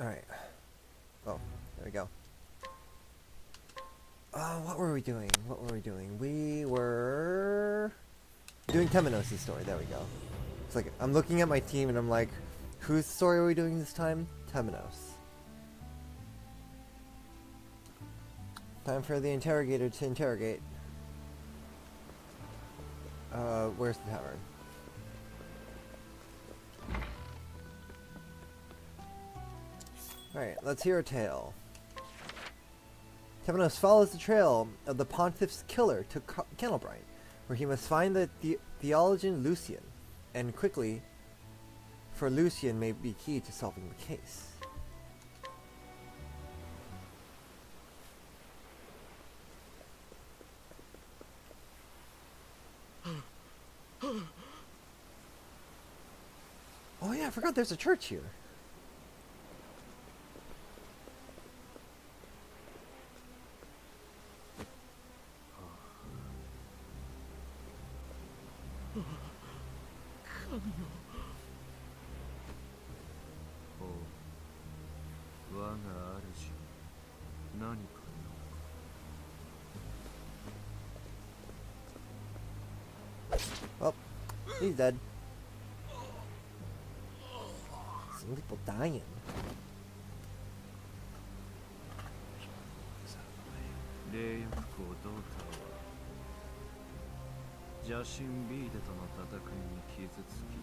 Alright. Oh, there we go. Uh, what were we doing? What were we doing? We were doing Temenos' story. There we go. It's like I'm looking at my team and I'm like, whose story are we doing this time? Temenos. Time for the interrogator to interrogate. Uh, where's the tavern? Alright, let's hear a tale. Temenos follows the trail of the pontiff's killer to Canalbrine, where he must find the, the theologian Lucian, and quickly, for Lucian may be key to solving the case. Oh yeah, I forgot there's a church here. Dead. Some people dying. 霊翼校ドーターは邪神ビーデとの戦いに傷つき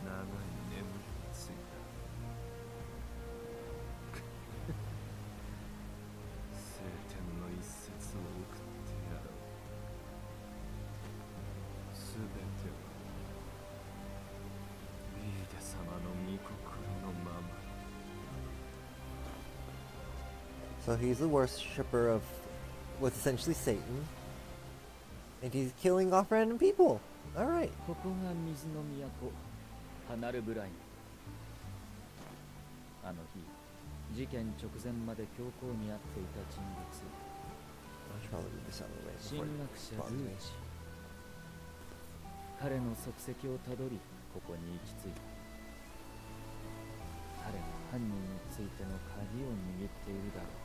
長い眠りについた So he's the worshipper of what's essentially Satan. And he's killing off random people. Alright. ここが水の都ハナルブラインあの日事件直前まで強行に遭っていた人物 before 学者 me. ーチ彼の足跡をたどりここに行き着いた彼が犯人についての鍵を握っているだろう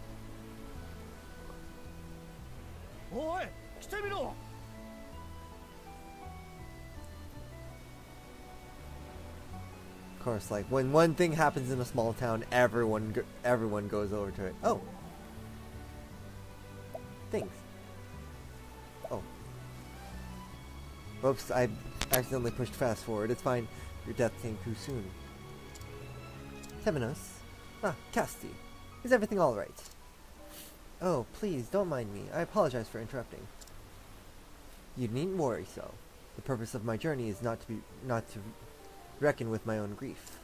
Of course, like when one thing happens in a small town, everyone everyone goes over to it. Oh, thanks. Oh, oops! I accidentally pushed fast forward. It's fine. Your death came too soon. Temenos, ah, Castti, is everything all right? Oh, please don't mind me. I apologize for interrupting. You needn't worry so. The purpose of my journey is not to be not to reckon with my own grief.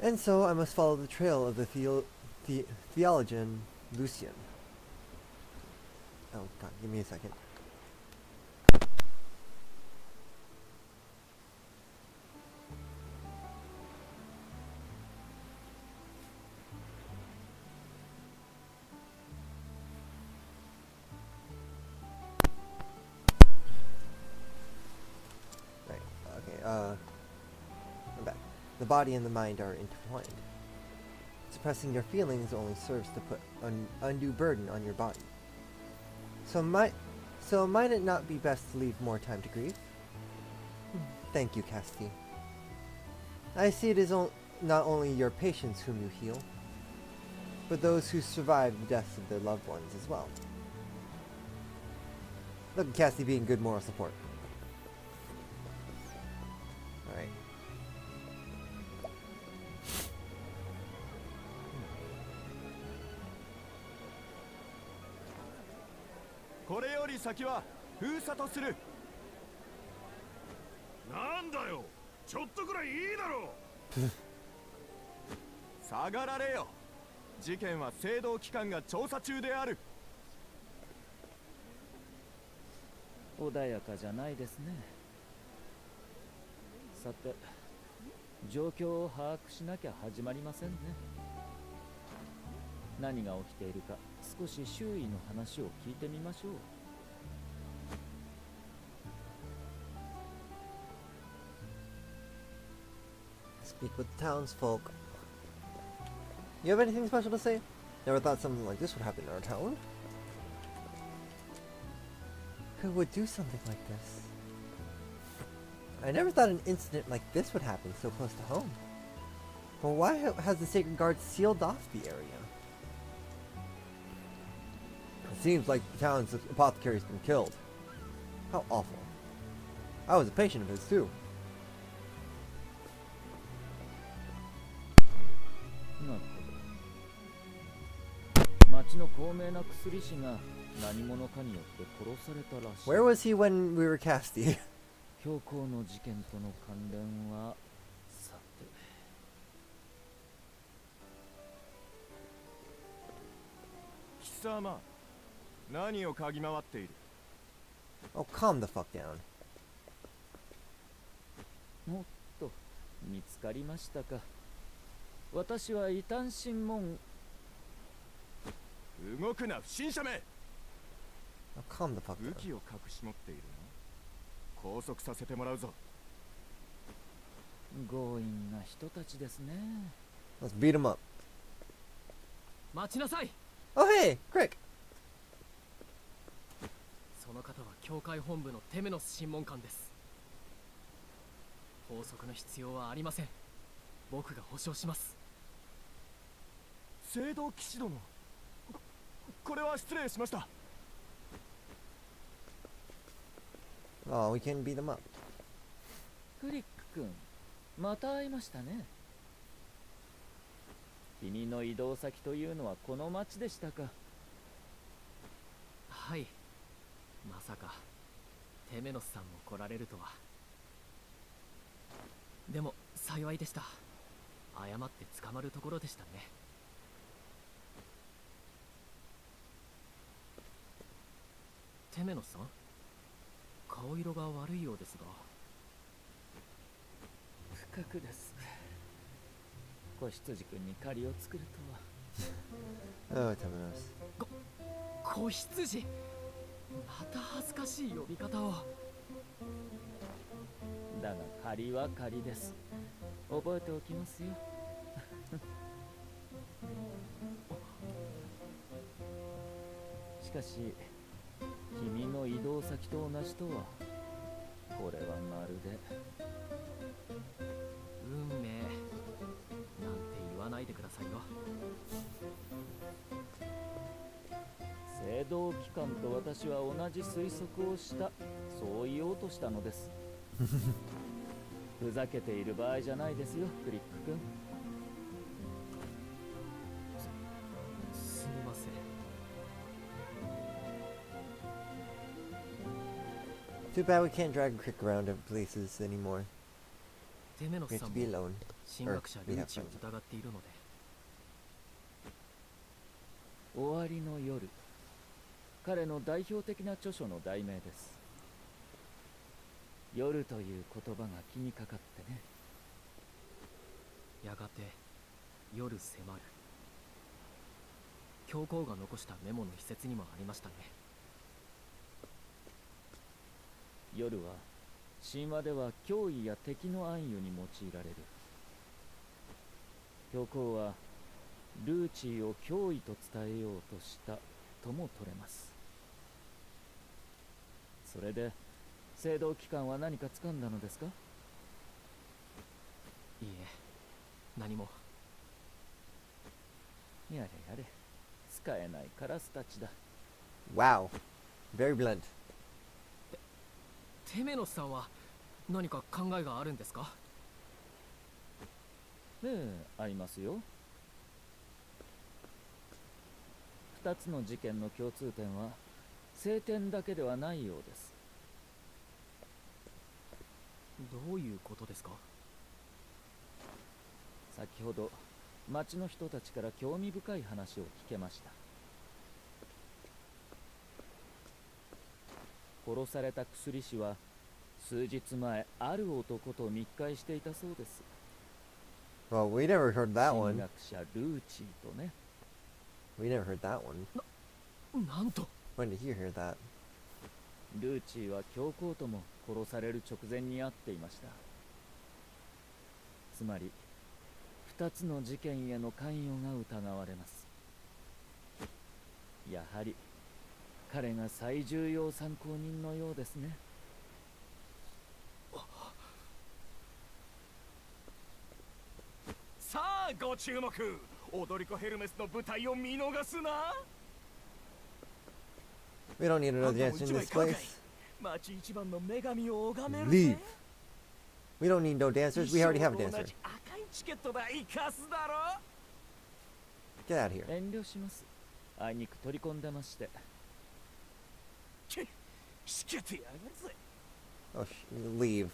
And so I must follow the trail of the, theo- the theologian Lucian. Oh god, give me a second. The body and the mind are intertwined. Suppressing your feelings only serves to put an undue burden on your body. So might, so might it not be best to leave more time to grieve? Thank you, Castti. I see it is on, not only your patients whom you heal, but those who survive the deaths of their loved ones as well. Look at Castti being good moral support. Alright. 先は封鎖とする。なんだよ。ちょっとくらいいいだろ。下がられよ。事件は制動機関が調査中である。穏やかじゃないですね。さて状況を把握しなきゃ始まりませんね。何が起きているか少し周囲の話を聞いてみましょう Speak with the townsfolk. You have anything special to say? Never thought something like this would happen in our town. Who would do something like this? I never thought an incident like this would happen so close to home. But why has the Sacred Guard sealed off the area? It seems like the town's apothecary's been killed. How awful. I was a patient of his too. なるほど。町の高名な薬師が何者かによって殺されたらしい。Where was he when we were casting? 教皇の事件との関連はさて。貴様何を嗅ぎ回っている？Oh, calm the fuck down. もっと見つかりましたか私は異端審問動くな不審者め。Oh, 武.器を隠し持っているな拘束させてもらうぞ。強引な人たちですね。Let's beat him up. 待ちなさい。Oh, hey, Crick. その方は教会本部のテメノス審問官です。法則の必要はありません僕が保証します。聖堂騎士殿。ここれは失礼しました。Oh, we can beat him up. クリック君また会いましたね。君の移動先というのはこの町でしたか。はい。まさかテメノスさんも来られるとは。でも幸いでした誤って捕まるところでしたね。テメノスさん？顔色が悪いようですが。不覚です。子羊君に借りを作るとは。Oh, Temenos. 子羊？また恥ずかしい呼び方を借りは借りです。覚えておきますよ。しかし君の移動先と同じとはこれはまるで運命なんて言わないでくださいよ。聖堂機関と私は同じ推測をした。そう言おうとしたのです。ふざけている場合じゃないですよクリック君。すみません。トゥバーウィケンドラグクリックラウンドプレイスエニモーテメノさんも進学者ルーチを疑っているので終わりの夜彼の代表的な著書の題名です夜という言葉が気にかかってね。やがて夜迫る。教皇が残したメモの一節にもありましたね。夜は神話では脅威や敵の暗喩に用いられる。教皇はルーチーを脅威と伝えようとしたとも取れます。それで聖堂機関は何か掴んだのですか？いいえ何も。やれやれ使えないカラスたちだ。Wow. Very blunt. テメノスさんは何か考えがあるんですか？ええありますよ。二つの事件の共通点は晴天だけではないようですどういうことですか？先ほど町の人たちから興味深い話を聞けました殺された薬師は数日前ある男と密会していたそうです Well, we never heard that 神 one. 学者ルーチーとね We never heard that one. なんと？When did you hear that? ルーチーは教皇とも殺される直前に会っていました。つまり2つの事件への関与が疑われます。やはり彼が最重要参考人のようですね。さあご注目。踊り子ヘルメスの舞台を見逃すな。We don't need another dance in this place. Leave. We don't need no dancers. We already have a dancer. Get out of here. あいにく取り込んでまして。しけてやがるぜ。Oh, leave.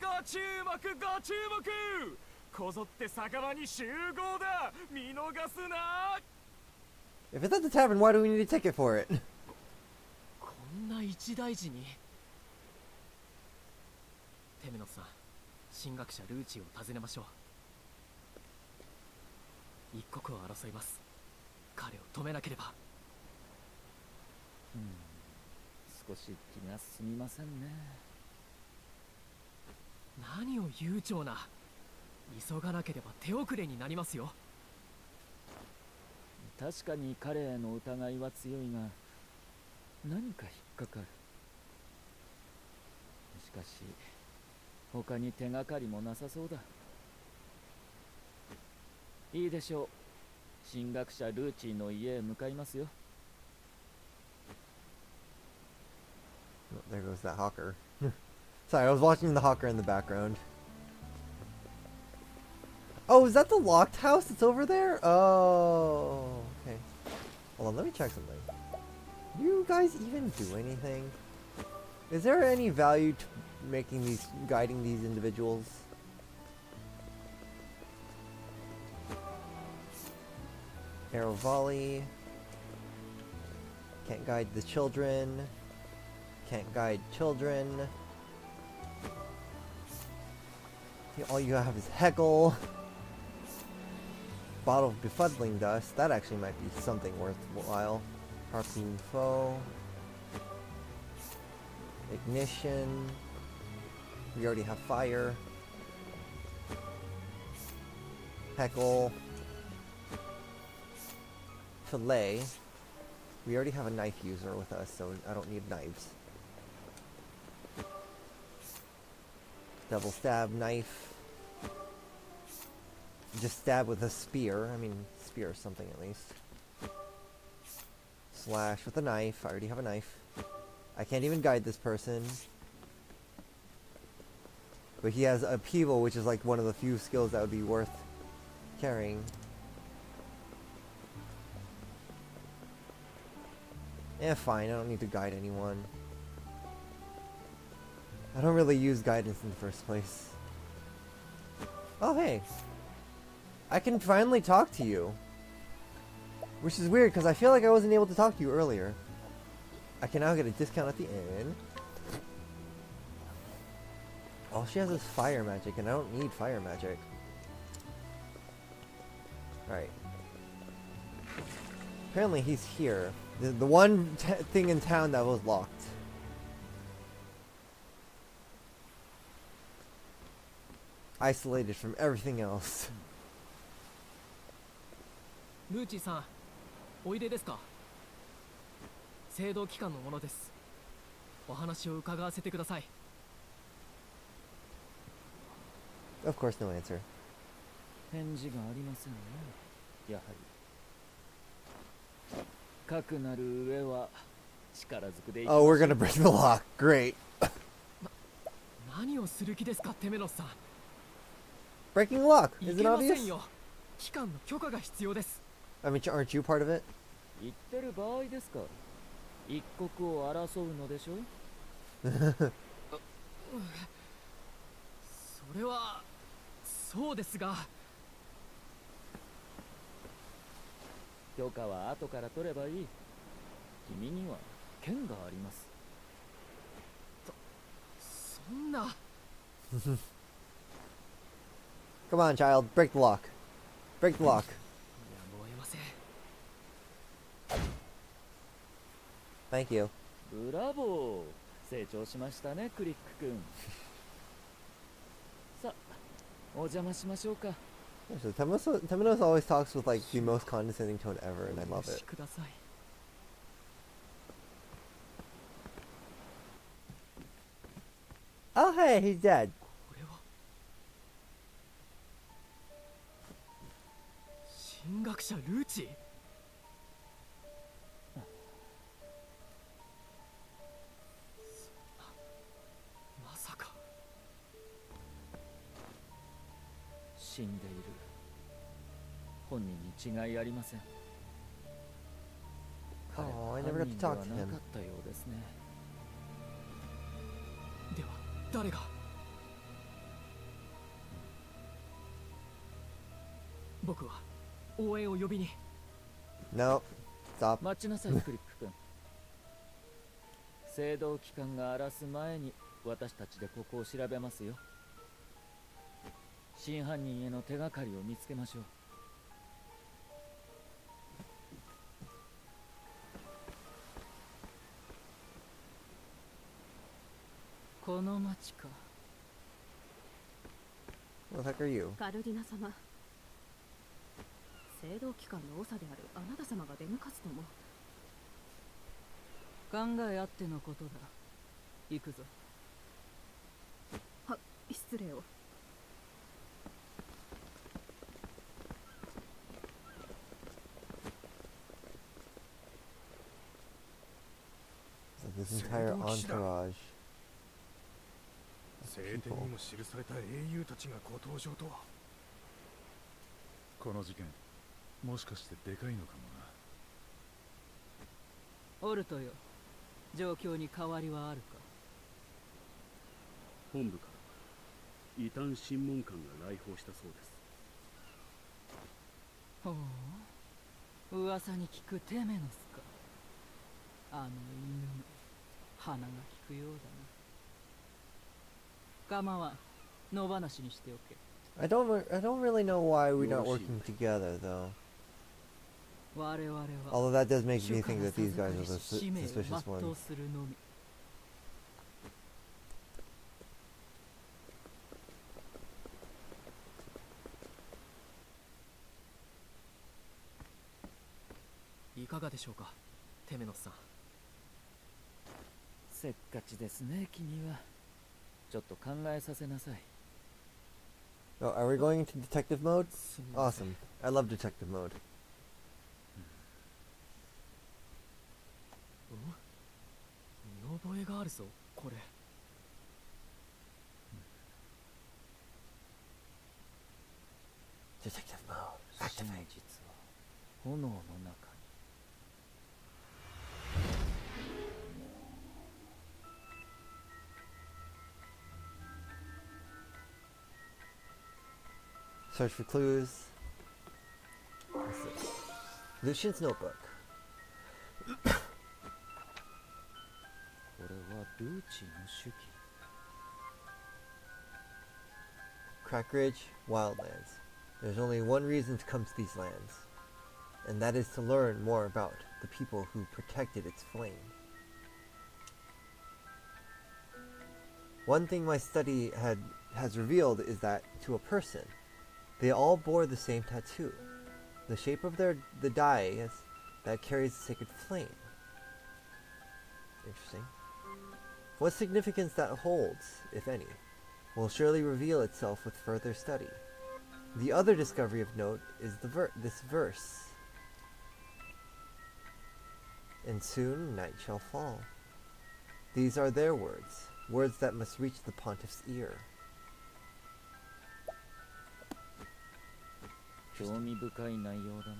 ご注目ご注目こぞって酒場に集合だ見逃すな If it's at the tavern, why do we need a ticket for it? こんな一大事に？テメノスさん神学者ルーチを訪ねましょう。一刻を争います。彼を止めなければ。うん。少し気が進みませんね。何を悠長な。急がなければ手遅れになりますよ確かに彼への疑いは強いが何か引っかかるしかし他に手がかりもなさそうだいいでしょう神学者ルーチーの家へ向かいますよ there goes that hawker. Sorry, I was watching the hawker in the background. Oh, is that the locked house that's over there? Oh, okay. Hold on, let me check something. Do you guys even do anything? Is there any value to making these, guiding these individuals? Arrow volley. Can't guide the children. Can't guide children. All you have is heckle. Bottle of befuddling dust. That actually might be something worthwhile. Harpoon foe. Ignition. We already have fire. Heckle. Fillet. We already have a knife user with us, so I don't need knives. Double stab knife. Just stab with a spear. I mean, spear or something at least. Slash with a knife. I already have a knife. I can't even guide this person. But he has upheaval, which is like one of the few skills that would be worth carrying. Eh, fine. I don't need to guide anyone. I don't really use guidance in the first place. Oh, hey. I can finally talk to you. Which is weird, because I feel like I wasn't able to talk to you earlier. I can now get a discount at the end. All she has is fire magic, and I don't need fire magic. Alright. Apparently he's here. The, the one thing in town that was locked. Isolated from everything else. ルーチーさんおいでですか？制度機関のものですお話を伺わせてください Of course, no answer. 返事がありませんねやはりかくなる上は力ずくで Oh, we're gonna break the lock. Great. 何をする気ですか？テメノスさん Breaking lock. い Is it けませ obvious? んよ機関の許可が必要です I mean, aren't you part of it? 言ってる場合ですか一国を争うのでしょそれはそうですが許可は後から取ればいい君には権がありますそんな Come on, child. Break the lock. Break the lock. Thank you. ブラボー成長しましたねクリック君さあ お邪魔しましょうか Yeah, so Temenos, Temenos always talks with like the most condescending tone ever, and I お love 許し it. ください Oh hey, he's dead. いありません。Oh, 彼は犯はな.かったようですね。では誰が？僕は応援を呼びに。No, stop. 待ちなさいクリック君。制動期間が荒らす前に私たちでここを調べますよ。真犯人への手がかりを見つけましょうちか。What ルディナ様。制度機関の多であるあなた様が出向かずとも。考えあってのことだ。行くぞ。は、失礼を。This. 聖典にも記された英雄たちがご登場とは。この事件もしかしてでかいのかもな。オルトよ。状況に変わりはあるか。本部から異端審問官が来訪したそうです。ほう。噂に聞くテメノスか。あの犬の鼻が利くようだな構わん。野放しにしておけ。I don't, I don't really know why we're not working together though. Although that does make me think that these guys are the su suspicious ones. Temenos-san. せっかちですね、君は。ちょっと考えさせなさい Oh, are we going into detective mode? Awesome. I love detective mode. うん見覚えがあるぞこれ Detective mode. 真 Activate. 炎の中 Search for clues. What's this? Lucian's notebook. Crackridge Wildlands. There's only one reason to come to these lands, and that is to learn more about the people who protected its flame. One thing my study had has revealed is that to a person, they all bore the same tattoo, the shape of their the die that carries the sacred flame. Interesting. What significance that holds, if any, will surely reveal itself with further study. The other discovery of note is the ver- this verse. And soon night shall fall. These are their words, words that must reach the pontiff's ear. 興味深い内容だな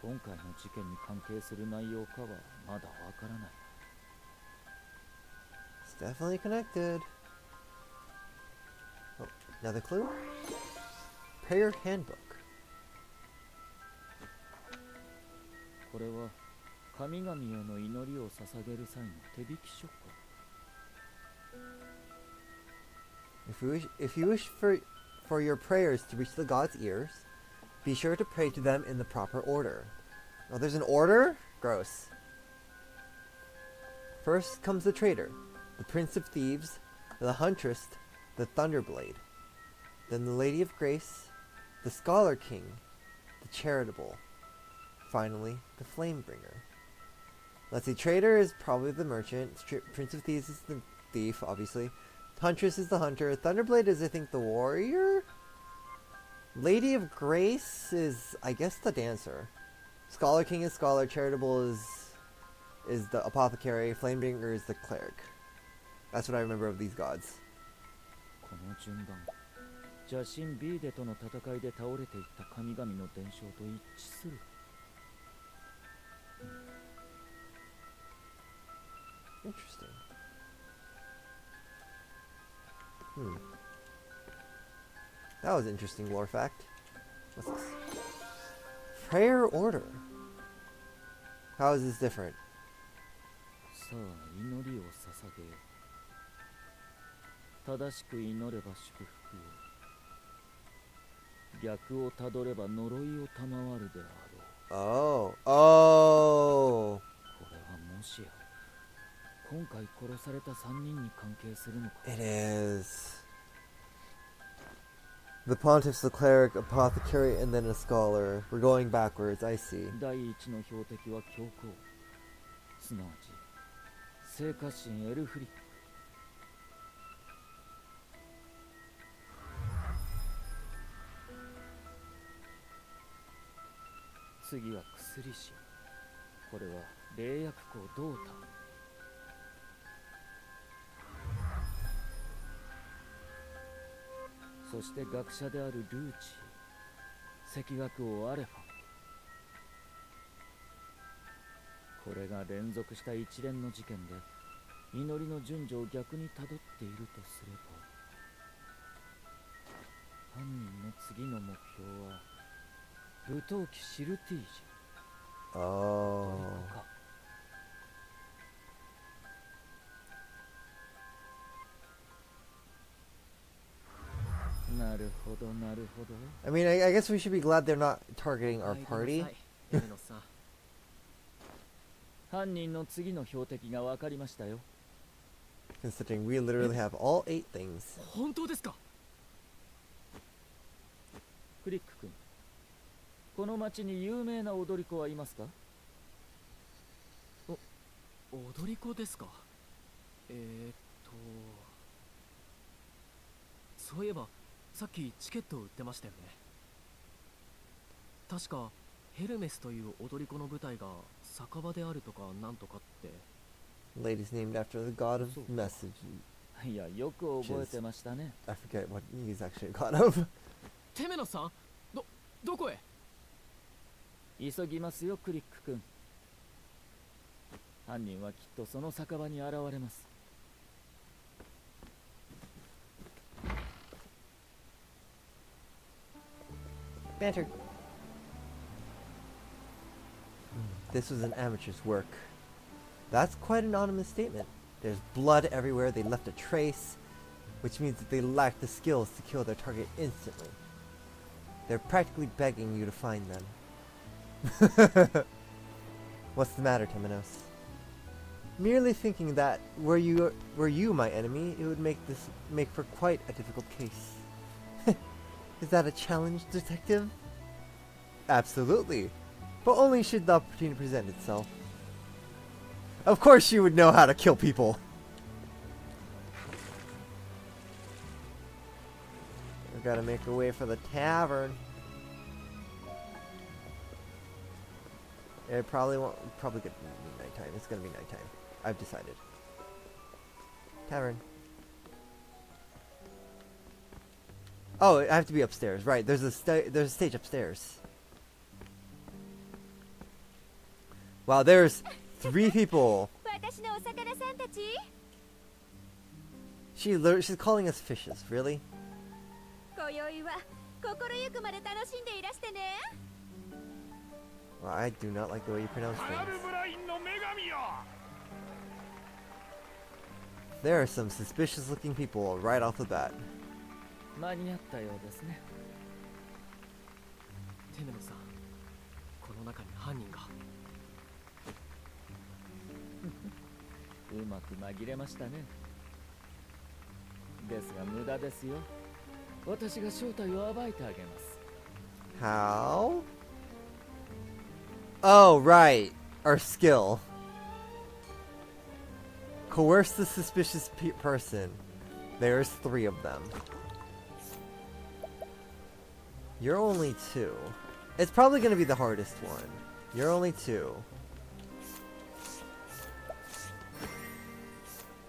今回の事件に関係する内容かはまだわからない It's definitely connected. Oh, another clue? Prayer handbook. これは神々への祈りを捧げる際の手引き書か If you wish, if you wish for, for your prayers to reach the god's ears, be sure to pray to them in the proper order. Oh, there's an order? Gross. First comes the traitor, the prince of thieves, the huntress, the Thunderblade, then the Lady of Grace, the Scholar King, the Charitable, finally the Flamebringer. Let's see, Trader is probably the merchant, Prince of Thieves is the thief, obviously. Huntress is the hunter, Thunderblade is, I think, the warrior? Lady of Grace is, I guess, the dancer. Scholar King is scholar, Charitable is is the apothecary, Flamebringer is the cleric. That's what I remember of these gods. この順番邪神ビーデとの戦いで倒れていった神々の伝承と一致する Interesting. Hmm. That was interesting lore fact. What's this? Prayer order. How is this different? Oh. Oh. 今回殺された3人に関係するのか It is. The pontiff's the cleric, apothecary, and then a scholar. We're going backwards, I see. 第一の標的は教皇すなわち聖歌神エルフリック次は薬師これは霊薬庫ドータそして学者であるルーチー赤学王アレファ。ンこれが連続した一連の事件で祈りの順序を逆にたどっているとすれば犯人の次の目標は武闘機シルティージ Oh. こ I mean, I, I guess we should be glad they're not targeting our 入りな party. さいエメノさん犯人の次の標的が分かりましたよ Considering we literally have all eight things. 本当ですかクリック君この町に有名な踊り子はいますか踊り子ですかえー、っとそういえば さっきチケットを売ってましたよね。確かヘルメスという踊り子の舞台が酒場であるとかなんとかって。Ladies named after the god of message. いやよく覚えてましたね。I forget what he's actually a god of. テメノさんどどこへ？急ぎますよクリック君。犯人はきっとその酒場に現れます Banter. This was an amateur's work. That's quite an ominous statement. There's blood everywhere, they left a trace, which means that they lack the skills to kill their target instantly. They're practically begging you to find them. What's the matter, Temenos? Merely thinking that were you were you my enemy, it would make this make for quite a difficult case. Is that a challenge, detective? Absolutely. But only should the opportunity present itself. Of course you would know how to kill people. We've gotta make a way for the tavern. It probably won't probably gonna be nighttime. It's gonna be nighttime. I've decided. Tavern. Oh, I have to be upstairs, right? There's a there's a stage upstairs. Wow, there's three people. She she's calling us fishes, really? Well, I do not like the way you pronounce things. There are some suspicious looking people right off the bat. 間に合ったようですねテメノさんこの中に犯人がうまく紛れましたねですが無駄ですよ私が正体を暴いてあげます How? Oh, right. Our skill. Coerce the suspicious pe- person. There's three of them. You're only two. It's probably going to be the hardest one. You're only two.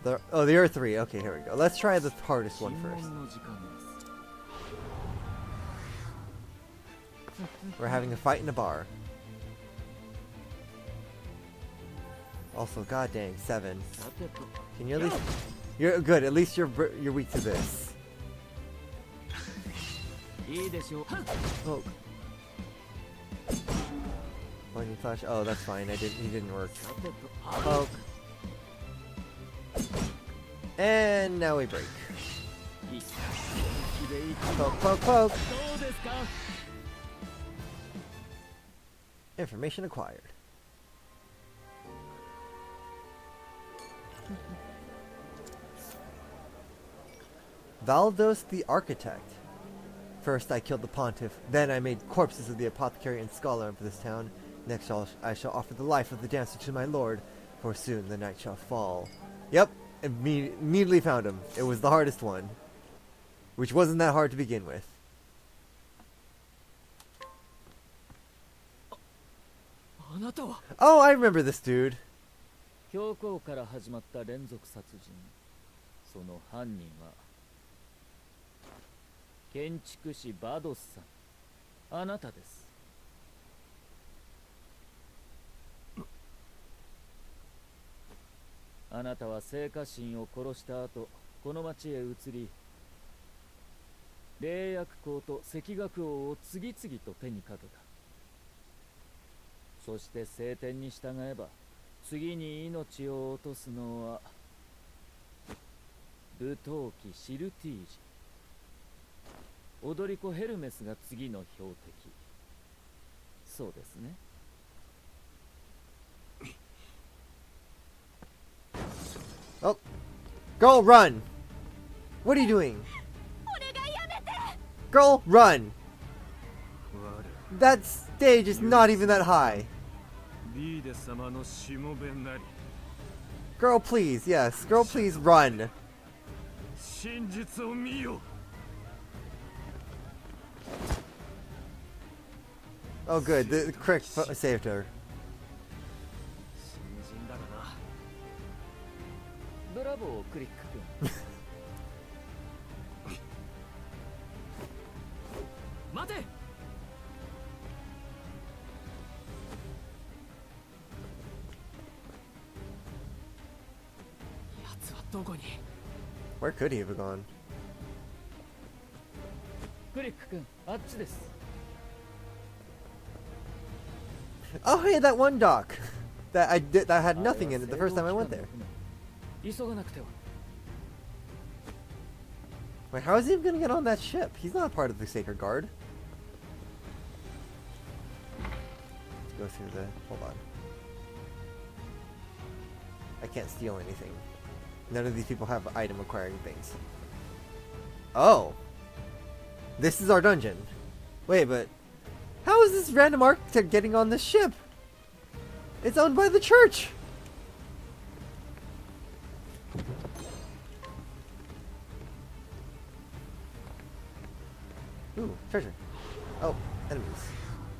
The, oh, there are three. Okay, here we go. Let's try the hardest one first. We're having a fight in a bar. Also, god dang, seven. Can you at least... You're good, at least you're, you're weak to this. Oh. Lightning flash. Oh, that's fine. I didn't. He didn't work. Poke. And now we break. Poke, poke, poke. Information acquired. Mm-hmm. Valdos the Architect. First I killed the Pontiff, then I made corpses of the apothecary and scholar of this town. Next I'll, I shall offer the life of the dancer to my lord, for soon the night shall fall. Yep, imme- immediately found him. It was the hardest one. Which wasn't that hard to begin with. あなたは Oh, I remember this dude. 教皇から始まった連続殺人その犯人は 建築士バドスさん。あなたです。あなたは聖家神を殺した後この町へ移り霊薬公と赤学王を次々と手にかけた。そして聖典に従えば次に命を落とすのは武闘機シルティージ。踊り子ヘルメスが次の標的そうですね Oh. Girl, run! What are you doing? お願いやめて Girl, run! 我 That stage is not even that high. リーデ様のしもべなり Girl, please, yes. Girl, please run. Oh, good. The, the crick fo- saved her. 新人だがなブラボークリック君待て奴はどこに Where could he have gone? クリック君あっちです Oh, hey, that one dock that I did that had nothing in it the first time I went there. Wait, how is he gonna get on that ship? He's not a part of the Sacred Guard. Let's go through the. Hold on. I can't steal anything. None of these people have item acquiring things. Oh! This is our dungeon. Wait, but how is this random architect getting on this ship? It's owned by the church! Ooh, treasure. Oh, enemies.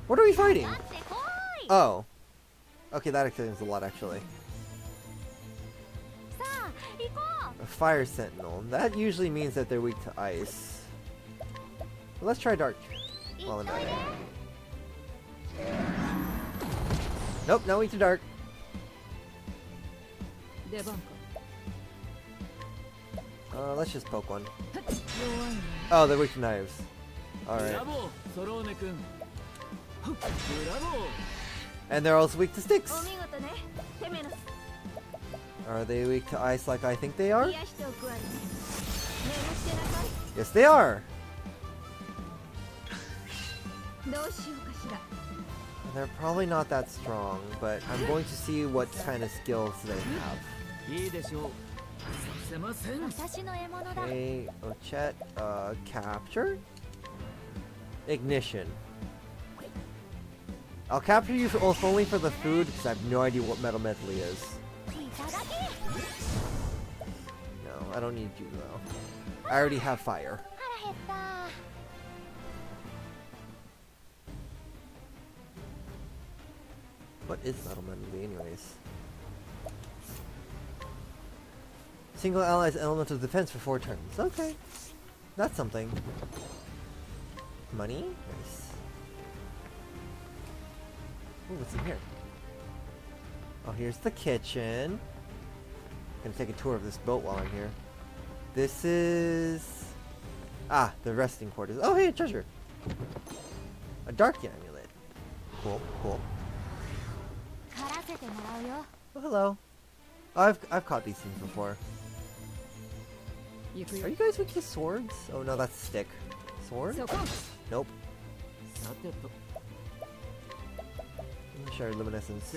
What are we fighting? Oh. Okay, that explains a lot, actually. A fire sentinel. That usually means that they're weak to ice. Let's try dark. Nope, no Ether Dark. Uh, let's just poke one. Oh, they're weak to knives. Alright. And they're also weak to sticks! Are they weak to ice like I think they are? Yes, they are! They're probably not that strong, but I'm going to see what kind of skills they have. Okay, Ochette, uh, capture? Ignition. I'll capture you only for the food, because I have no idea what Metal Medley is. No, I don't need you though. I already have fire. What is Metal Medley anyways? Single allies elemental defense for four turns. Okay. That's something. Money? Nice. Ooh, what's in here? Oh, here's the kitchen. Gonna take a tour of this boat while I'm here. This is... Ah, the resting quarters. Oh, hey, a treasure! A dark amulet. Cool, cool. Hello. I've I've caught these things before. Are you guys with your swords? Oh no, that's a stick. Sword? Nope. Shard luminescence.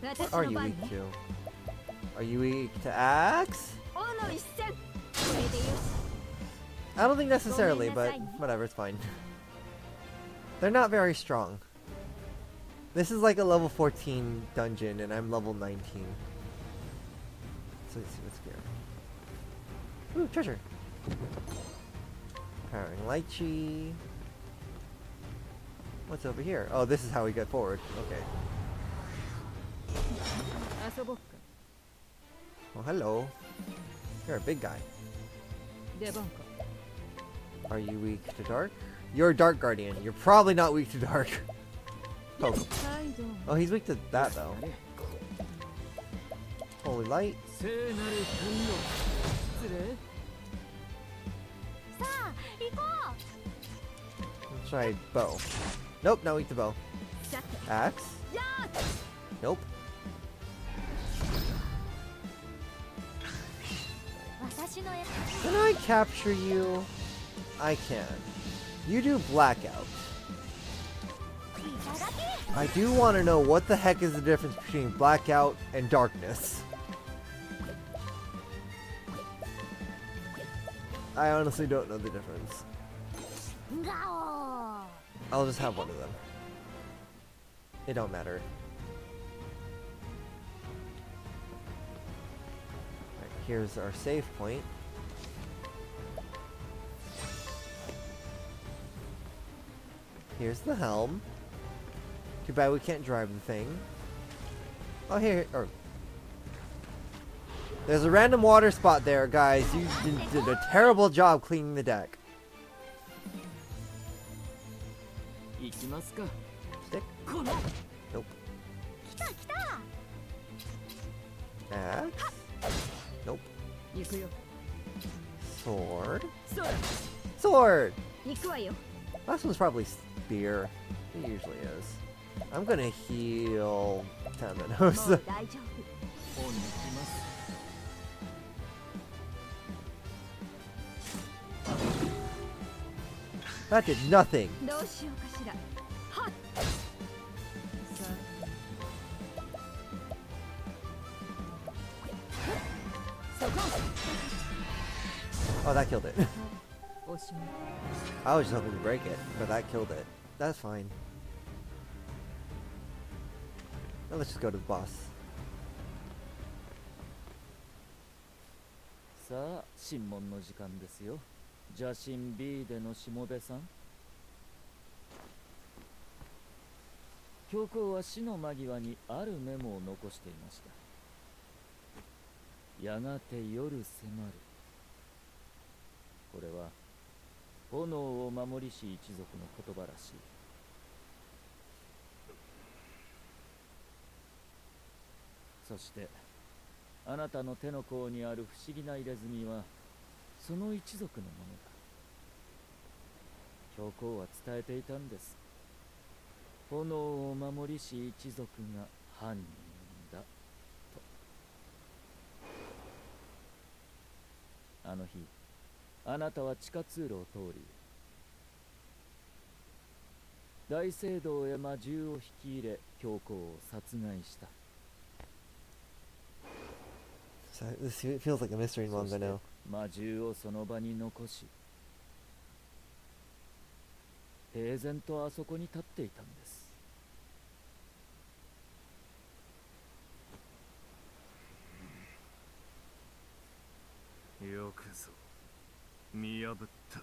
What are you weak to? Are you weak to axe? Oh, I don't think necessarily, but whatever, it's fine. They're not very strong. This is like a level 14 dungeon, and I'm level 19. So let's see what's here. Ooh, treasure! Powering lychee. What's over here? Oh, this is how we get forward. Okay. Oh, hello. You're a big guy. Are you weak to dark? You're a Dark Guardian. You're probably not weak to Dark. Oh. Oh, he's weak to that, though. Holy Light. Let's try Bow. Nope, not weak to Bow. Axe. Nope. Can I capture you? I can. You do Blackout. I do want to know what the heck is the difference between Blackout and Darkness. I honestly don't know the difference. I'll just have one of them. It don't matter. Right, here's our save point. Here's the helm. Too bad we can't drive the thing. Oh, here, or... There's a random water spot there, guys. You did, did a terrible job cleaning the deck. Stick? Nope. Axe? Nope. Sword? Sword! Last one's probably beer. It usually is. I'm gonna heal Taminosa. that did nothing. Oh, that killed it. I was hoping to break it, but that killed it. That's fine. Now let's just go to the boss. さあ審問の時間ですよ邪神 B でのしもべさん教皇は死の間際にあるメモを残していましたやがて夜迫るこれは炎を守りし一族の言葉らしい。そしてあなたの手の甲にある不思議な入れ墨はその一族のものだ。教皇は伝えていたんです。炎を守りし一族が犯人だ。と。あの日あなたは地下通路を通り大聖堂へ魔獣を引き入れ教皇を殺害した。So this fe- feels like a mystery そ manga now. 魔獣をその場に残し平然とあそこに立っていたんです。よくぞ見破った。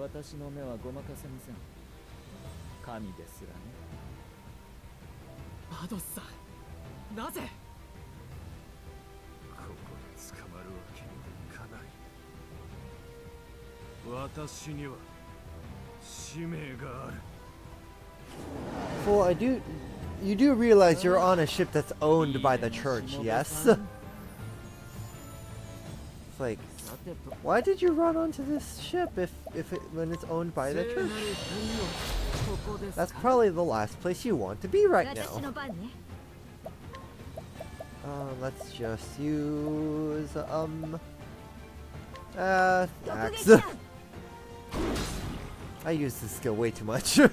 私の目はごまかせません。神ですらね。バドスさんなぜ？ここで捕まるわけにはいかない。私には使命がある。Well, I do. You do realize you're on a ship that's owned by the church, yes? it's like, why did you run onto this ship if, if it, when it's owned by the church? That's probably the last place you want to be right now. Uh, let's just use, um, uh, axe. I use this skill way too much.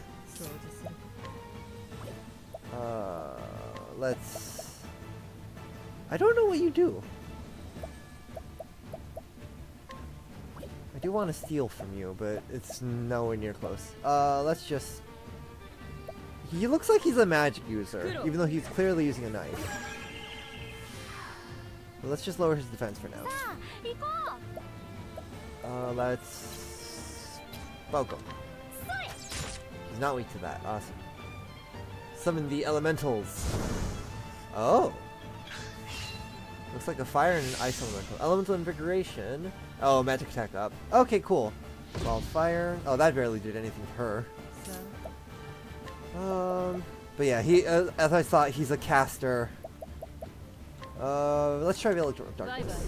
let's... I don't know what you do. I do want to steal from you, but it's nowhere near close. Uh, let's just... He looks like he's a magic user, even though he's clearly using a knife. But let's just lower his defense for now. Uh, let's... Welcome. He's not weak to that. Awesome. Summon the elementals. Oh. Looks like a fire and an ice elemental. Elemental invigoration. Oh, magic attack up. Okay, cool. Wildfire. Oh, that barely did anything to her. Um, but yeah, he uh, as I thought, he's a caster. Uh, let's try Veil of Darkness.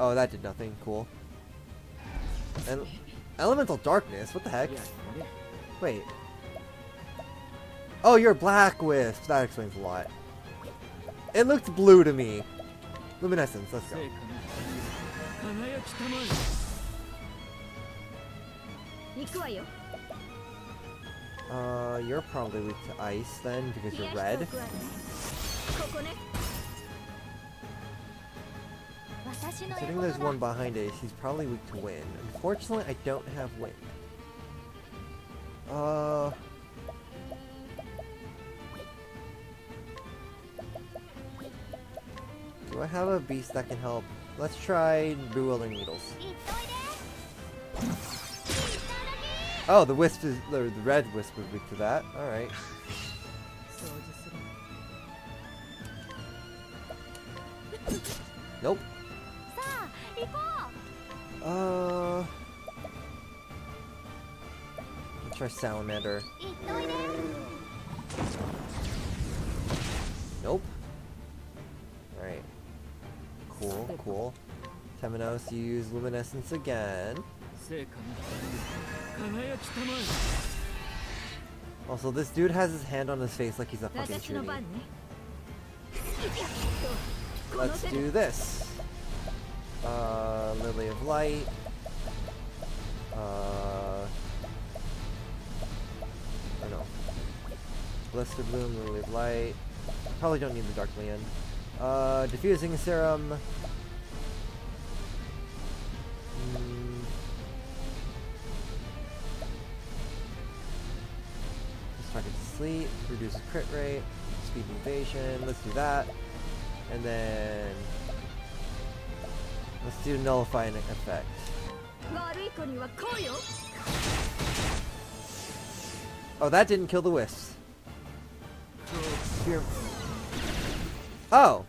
Oh, that did nothing. Cool. And Elemental darkness? What the heck? Wait. Oh, you're Black Wisp. That explains a lot. It looked blue to me. Luminescence, let's go. Uh, you're probably weak to ice then, because you're red. Considering there's one behind it, he's probably weak to wind. Unfortunately, I don't have wind. Uh... Do I have a beast that can help? Let's try Bewilder Needles. Oh, the wisp is the red wisp is weak to that. All right. Nope. Uh... Let's try Salamander. Nope. Alright. Cool, cool. Temenos, you use Luminescence again. Also, this dude has his hand on his face like he's a fucking shooting. Let's do this. Uh, Lily of Light. Uh, or no. Blister Bloom, Lily of Light. Probably don't need the Dark Land. Uh, Diffusing Serum. Mm. Target to sleep, reduces crit rate, speed evasion. Let's do that. And then Let's do nullifying effect. Oh, that didn't kill the wisps. Oh!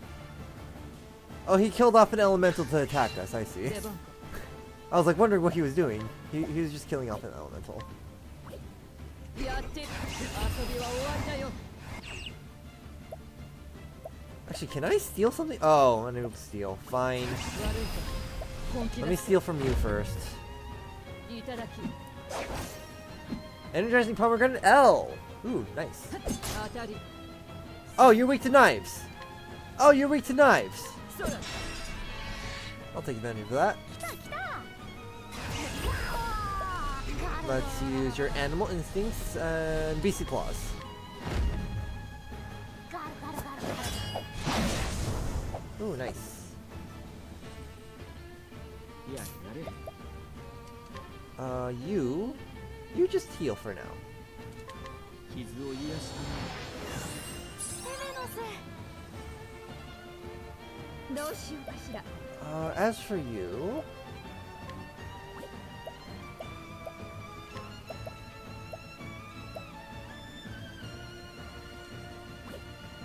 Oh, he killed off an elemental to attack us, I see. I was like wondering what he was doing. He, he was just killing off an elemental. Actually, can I steal something? Oh, I need to steal. Fine. Let me steal from you first. Energizing pomegranate L! Ooh, nice. Oh, you're weak to knives! Oh, you're weak to knives! I'll take advantage of that. Let's use your animal instincts and beastie claws. Ooh, nice. Yeah, it. Uh, you... You just heal for now. Uh, as for you...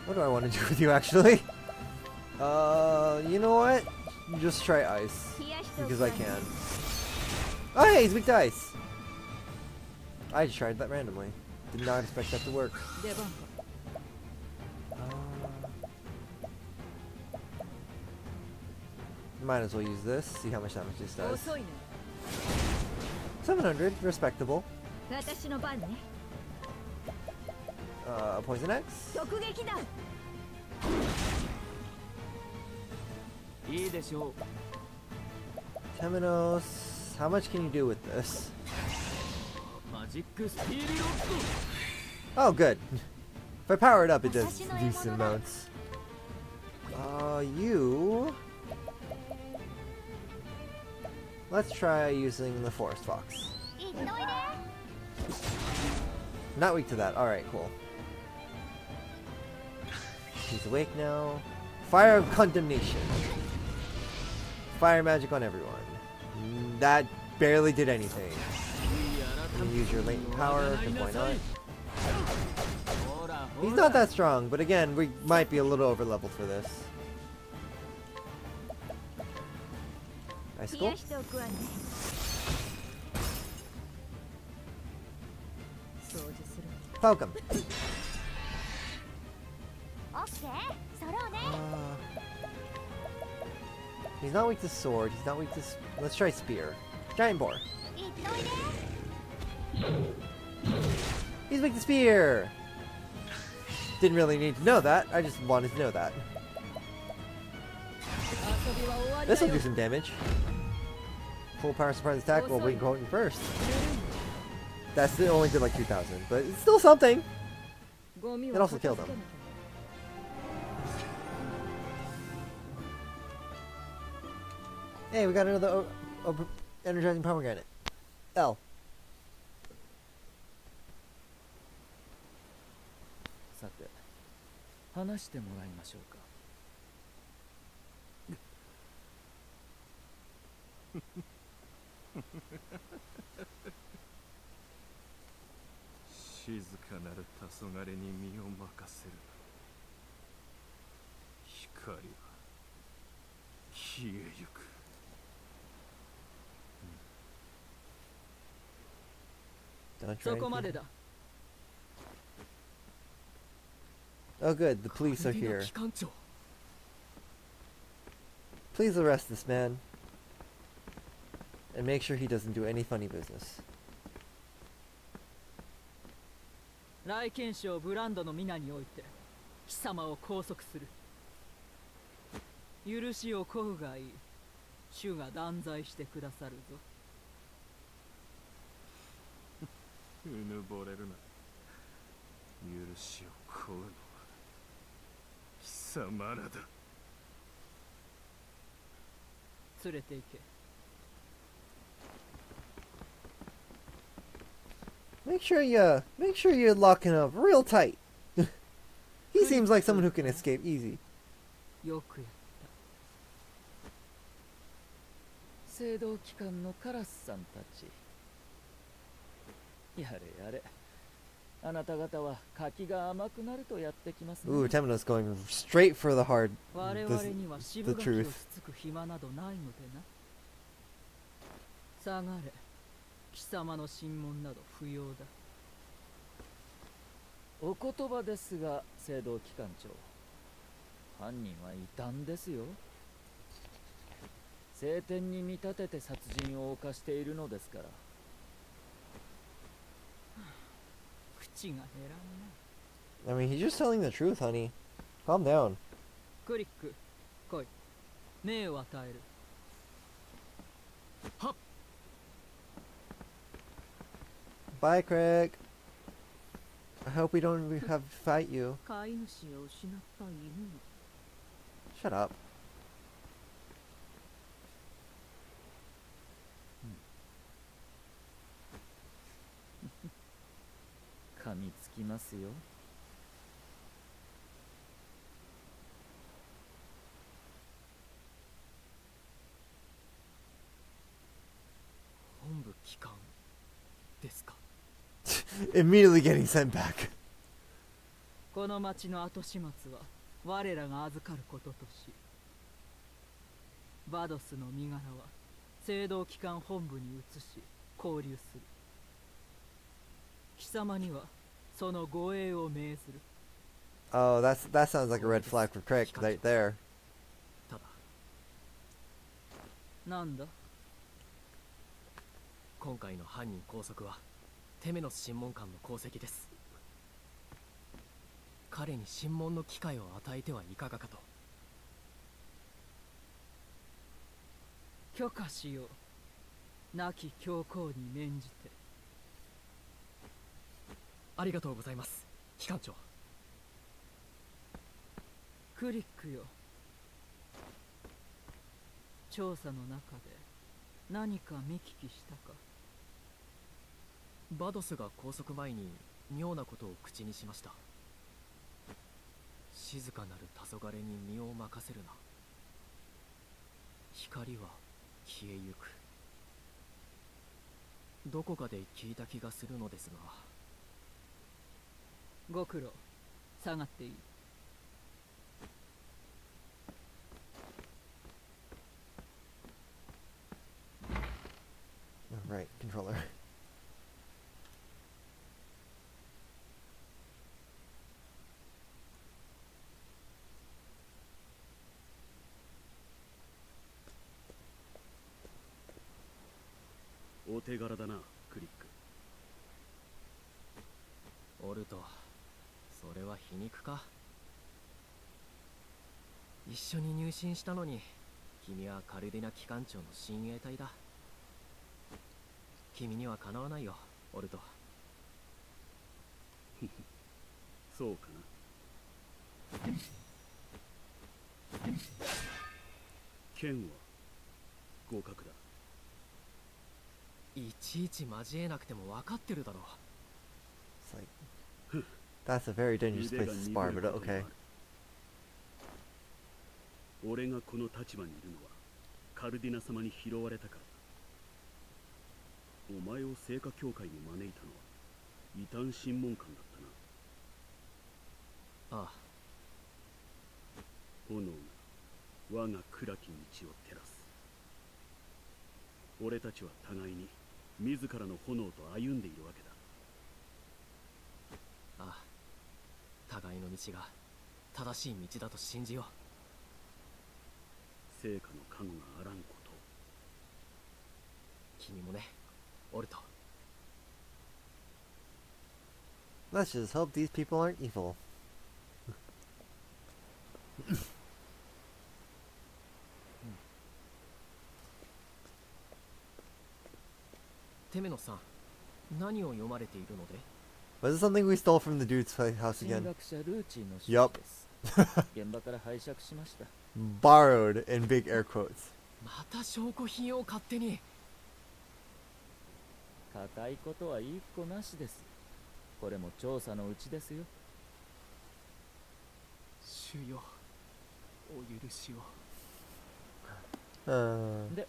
What do I want to do with you, actually? Uh, you know what? Just try ice. Because I can. Oh hey, he's weak to ice! I just tried that randomly. Did not expect that to work. Uh, might as well use this, see how much damage this does. 700, respectable. Uh, Poison X? Temenos, how much can you do with this? Oh, good. If I power it up, it does decent amounts. Uh, you... Let's try using the Forest Fox. Not weak to that. Alright, cool. She's awake now. Fire of Condemnation fire magic on everyone. That barely did anything. use your latent power, because why not? He's not that strong, but again, we might be a little over leveled for this. Nice school. Poke. Uh, He's not weak to sword, he's not weak to... Let's try spear. Giant boar. He's weak to spear! Didn't really need to know that, I just wanted to know that. This'll do some damage. Full power surprise attack while weak going first. That's it only did like 2,000, but it's still something! It also killed him. Hey, we got another o- o- energizing pomegranate. L. さて話してもらいましょうか静かなる黄昏に身を任せる光は消えゆく Don't try そこまで.だ Oh, good. The police are here. Please arrest this man. And make sure he doesn't do any funny business. 来県省ブランドの皆において貴様を拘束する許しを請うがいい主が断罪してくださるぞうぬぼれるな許しを請うのは貴様らだ連れて行け Make sure you make sure you're locking up real tight. he seems like someone who can escape easy. よくやった聖堂機関のカラスさんたちやれやれ。あなた方は柿が甘くなるとやってきますね。Ooh, Temenos going straight for the hard. 我 the, 々には渋 the 柿を truth. つつく暇などないのでな。下がれ。貴様の審問など不要だ。お言葉ですが聖堂機関長。犯人は異端ですよ。晴天に見立てて殺人を犯しているのですから I mean, he's just telling the truth, honey. Calm down. Bye, Crick. I hope we don't have to fight you. Shut up. 噛みつきますよ。本部機関ですか？Immediately getting sent back. この町の後始末は我らが預かることとしバドスの身柄は聖堂機関本部に移し交流する。貴様にはその護衛を命ずる。Oh, that's that sounds like a red flag for Craig right there. ただ。なんだ？今回の犯人拘束はテメノス審問官の功績です。彼に審問の機会を与えてはいかがかと。許可しよう。亡き教皇に免じてありがとうございます。機関長。クリックよ。調査の中で何か見聞きしたか。バドスが拘束前に妙なことを口にしました。静かなる黄昏に身を任せるな。光は消えゆく。どこかで聞いた気がするのですがご苦労下がっていい Right, controller. お手柄だなクリックオルトそれは皮肉か。一緒に入信したのに君はカルディナ機関長の親衛隊だ。君にはかなわないよオルト。そうかな。剣は合格だ。いちいち交えなくても分かってるだろ like that's a very dangerous 腕 place が to 鈍 spar, る but okay. る俺がこの立場にいるのはカルディナ様に拾われたからだ。お前を聖火協会に招いたのは異端審問官だったな。ああ。炎が我が暗き道を照らす。俺たちは互いに自らの炎と歩んでいるわけだ。ああ互いの道が正しい道だと信じよ聖火の加護があらんこと。君もねオルト Let's just hope these people aren't evil. テメノさん Was it something we stole from the dude's house again? Yup. です現場から拝借しました Borrowed in big air quotes. また証拠品を勝手に固いことは一個なしですこれも調査のうちですよ主よお許しをで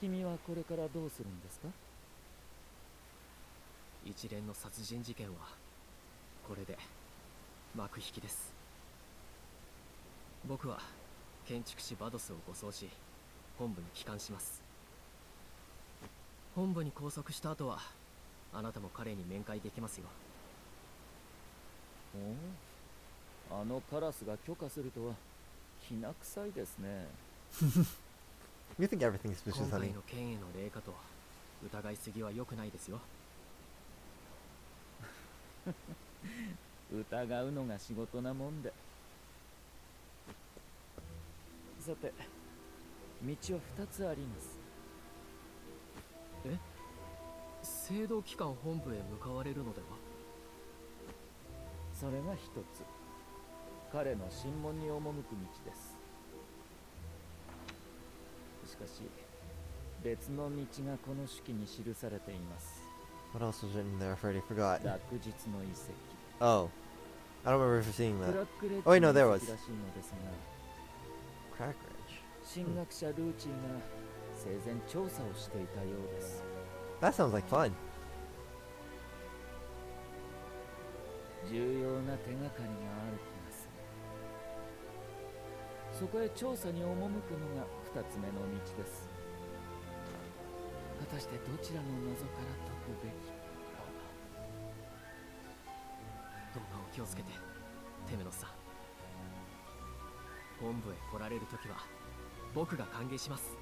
君はこれからどうするんですか一連の殺人事件はこれで幕引きです。僕は建築士バドスを護送し本部に帰還します。本部に拘束した後はあなたも彼に面会できますよ。お？おあのカラスが許可するとはきな臭いですね。You think everything's 今 suspicious, 回 honey? の剣への霊化と疑いすぎは良くないですよ 疑うのが仕事なもんでさて道は2つあります。え？聖堂機関本部へ向かわれるのでは？それが一つ。彼の審問に赴く道です。しかし別の道がこの手記に記されています What else was written there? I've already forgot. 落日の遺跡 Oh. I don't remember seeing ク that. ラックレッ Oh, wait, ジ no, の there 遺 was. 跡らしいのですが Crack Ridge. 神学者ルーチーが生前調査をしていたようです That sounds like fun. 重要な手がかりがある気がするそこへ調査に赴くのが二つ目の道です果たしてどちらの謎から解く べきかどうかお気をつけてテメノスさん。本部へ来られるときは僕が歓迎します。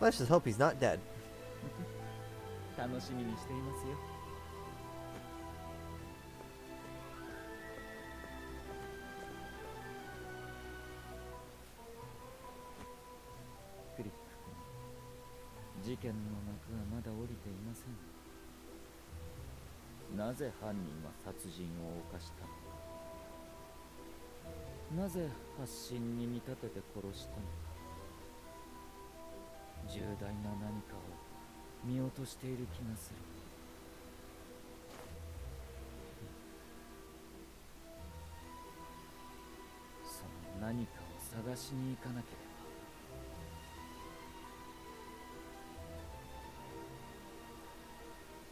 Let's just hope he's not dead. 楽しみにしていますよ。事件の幕がまだ降りていませんなぜ犯人は殺人を犯したのか。なぜ発信に見立てて殺したのか。重大な何かを見落としている気がする。その何かを探しに行かなければ。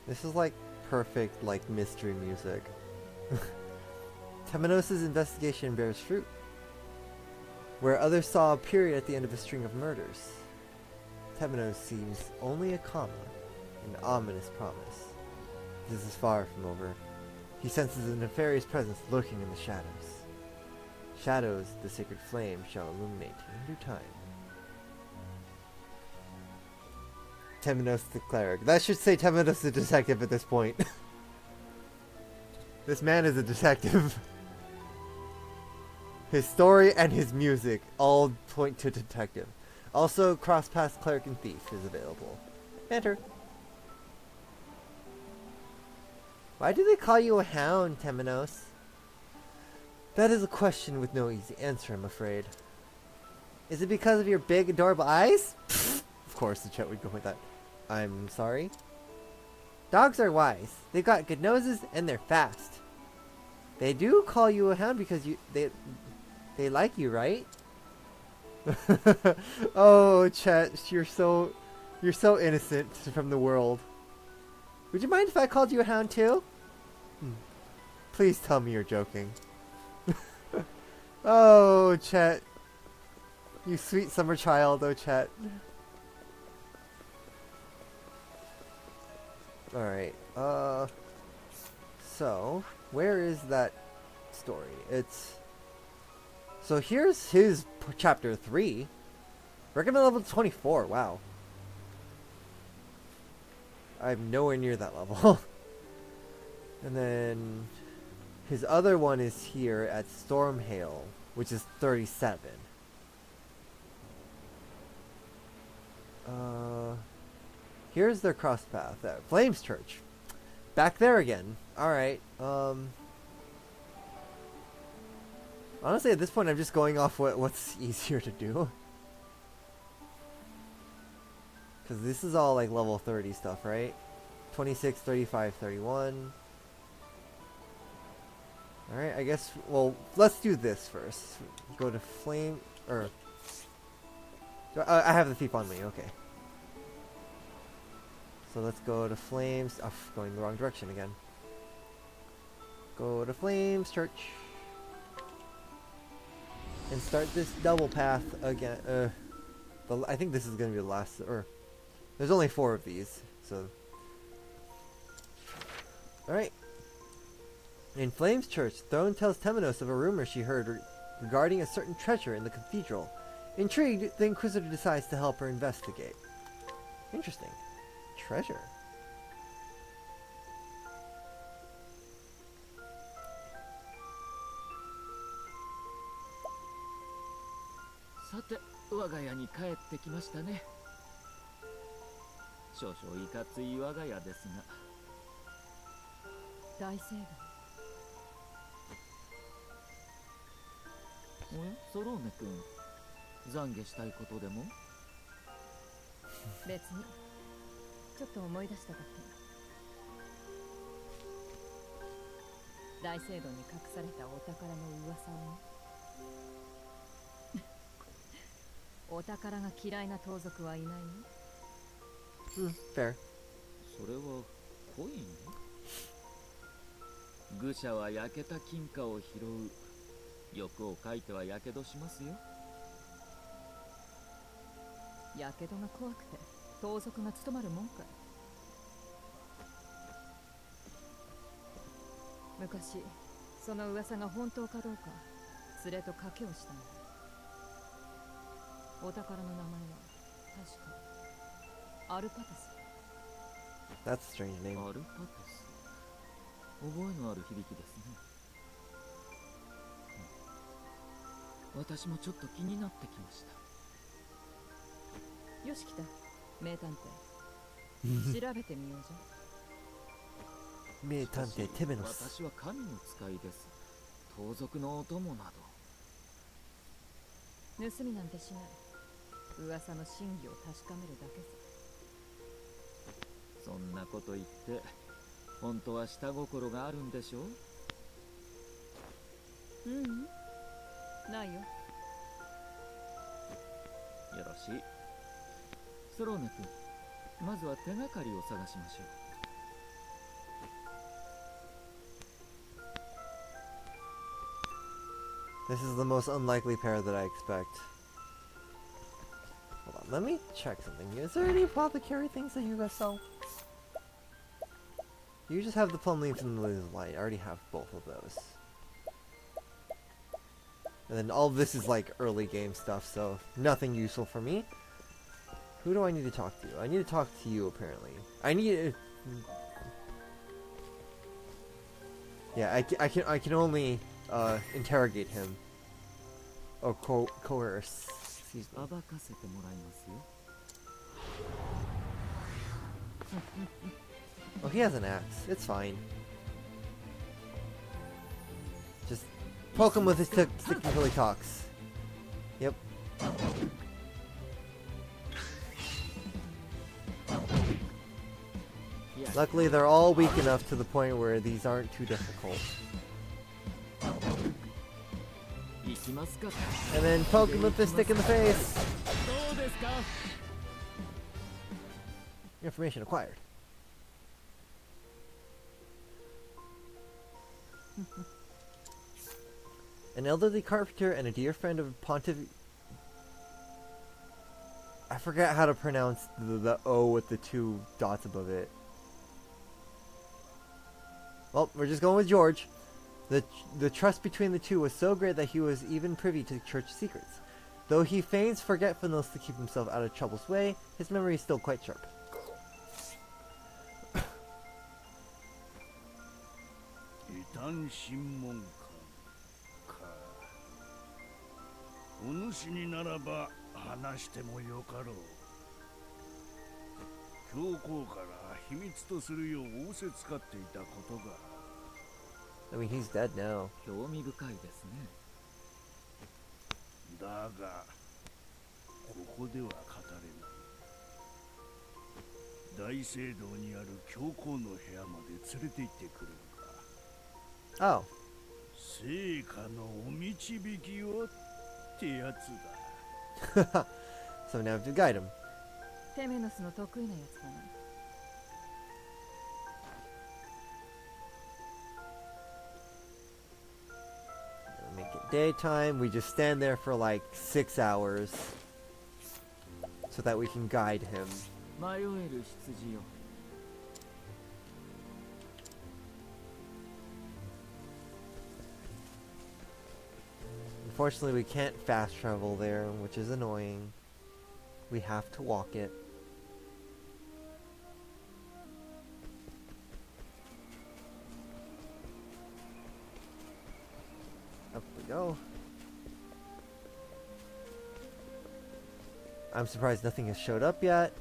This is like perfect like mystery music. Temenos' investigation bears fruit. Where others saw a period at the end of a string of murders, Temenos seems only a comma, an ominous promise. This is far from over. He senses a nefarious presence lurking in the shadows. Shadows the sacred flame shall illuminate in due time. Temenos the cleric. That should say Temenos the detective at this point. this man is a detective. his story and his music all point to detective. Also, Cross Paths Cleric and Thief is available. Enter. Why do they call you a hound, Temenos? That is a question with no easy answer, I'm afraid. Is it because of your big, adorable eyes? of course, the chat would go with that. I'm sorry. Dogs are wise. They've got good noses and they're fast. They do call you a hound because you they they like you, right? oh, Chet, you're so you're so innocent from the world. Would you mind if I called you a hound too? Hmm. Please tell me you're joking. oh, Chet. You sweet summer child, oh Chet. Alright, uh... So, where is that story? It's... So here's his chapter 3. Recommend level 24, wow. I'm nowhere near that level. and then... His other one is here at Stormhail, which is 37. Uh... Here's their cross path at Flamechurch. Back there again. Alright, um... Honestly, at this point, I'm just going off what what's easier to do. Because this is all like level 30 stuff, right? 26, 35, 31. Alright, I guess, well, let's do this first. Go to Flame, or... I, I have the thief on me, okay. So let's go to Flames. Oh, going the wrong direction again. Go to Flamechurch. And start this double path again. Uh, the, I think this is going to be the last. Or there's only four of these, so. All right. In Flames Church, Throné tells Temenos of a rumor she heard re- regarding a certain treasure in the cathedral. Intrigued, the Inquisitor decides to help her investigate. Interesting treasure. さて我が家に帰ってきましたね少々いかつい我が家ですが大聖おやソローネ君懺悔したいことでも別にちょっと思い出しただけ。大聖堂に隠されたお宝の噂をね。お宝が嫌いな盗賊はいないの？Hmm, fair. それはコイン愚者は焼けた金貨を拾う。欲をかいてはやけどしますよ。やけどが怖くて盗賊が務まるもんかい昔その噂が本当かどうか連れと賭けをしたんだ。お宝の名前は確かアルパテス。That's a strange name. アルパテス覚えのある響きですね。うん。私もちょっと気になってきました。よし来た名探偵。調べてみようじ名探偵テメノス。私は神の使いです。盗賊のお供なゃ盗みなんてしない。噂の真偽を確かめるだけさ。どそんなこと言って本当は下心があるんでしょうう？うん。ないよ。よろしいソローネ君まずは手がかりを探しましょう This is the most unlikely pair that I expect. Hold on, let me check something. Is there any apothecary things that you guys sell? You just have the plum leaves and the lily light. I already have both of those. And then all of this is like early game stuff, so nothing useful for me. Who do I need to talk to? I need to talk to you, apparently. I need... Uh, yeah, I, I can I can only uh, interrogate him. Or co coerce. Excuse me. Oh, he has an axe. It's fine. Just poke him with his stick until he talks. Yep. Luckily, they're all weak enough to the point where these aren't too difficult. And then poke him with the stick in the face! Information acquired. An elderly carpenter and a dear friend of Pontif... I forget how to pronounce the, the O with the two dots above it. Well, we're just going with George. The, the trust between the two was so great that he was even privy to church secrets. Though he feigns forgetfulness to keep himself out of trouble's way, his memory is still quite sharp. 異端審問官かお主にならば話してもよかろう教皇から秘密とするよう仰せつかっていたことが I mean, he's dead now. 興味深いですねだがここでは語れない大聖堂にある教皇の部屋まで連れて行ってくれるか Oh, 成果のお導きをってやつだ so now I have to guide him. テメノスの得意なやつかな daytime, we just stand there for like six hours so that we can guide him. Unfortunately, we can't fast travel there, which is annoying. We have to walk it. I'm surprised nothing has showed up yet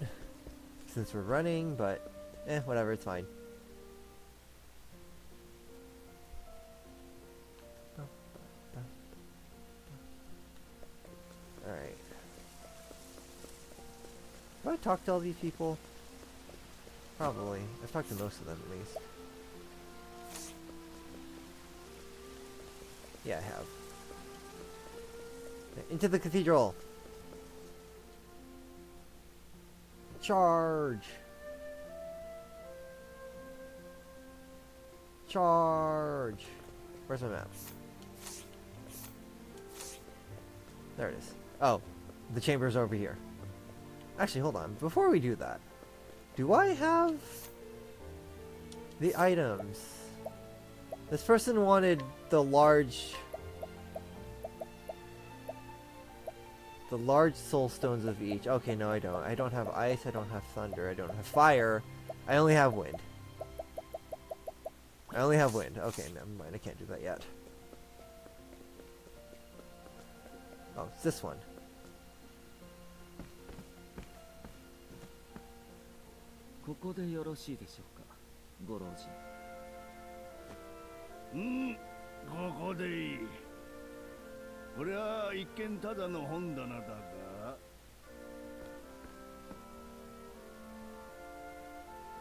since we're running, but eh, whatever, it's fine. Alright. Have I talked to all these people? Probably. I've talked to most of them at least. Yeah, I have. Into the cathedral! Charge! Charge! Where's my map? There it is. Oh, the chamber's over here. Actually, hold on. Before we do that, do I have the items? This person wanted the large... The large soul stones of each. Okay, no I don't. I don't have ice, I don't have thunder, I don't have fire. I only have wind. I only have wind. Okay, never mind. I can't do that yet. Oh, it's this one. ここでよろしいでしょうかご老人うんここでいいこれは一見ただの本棚だが。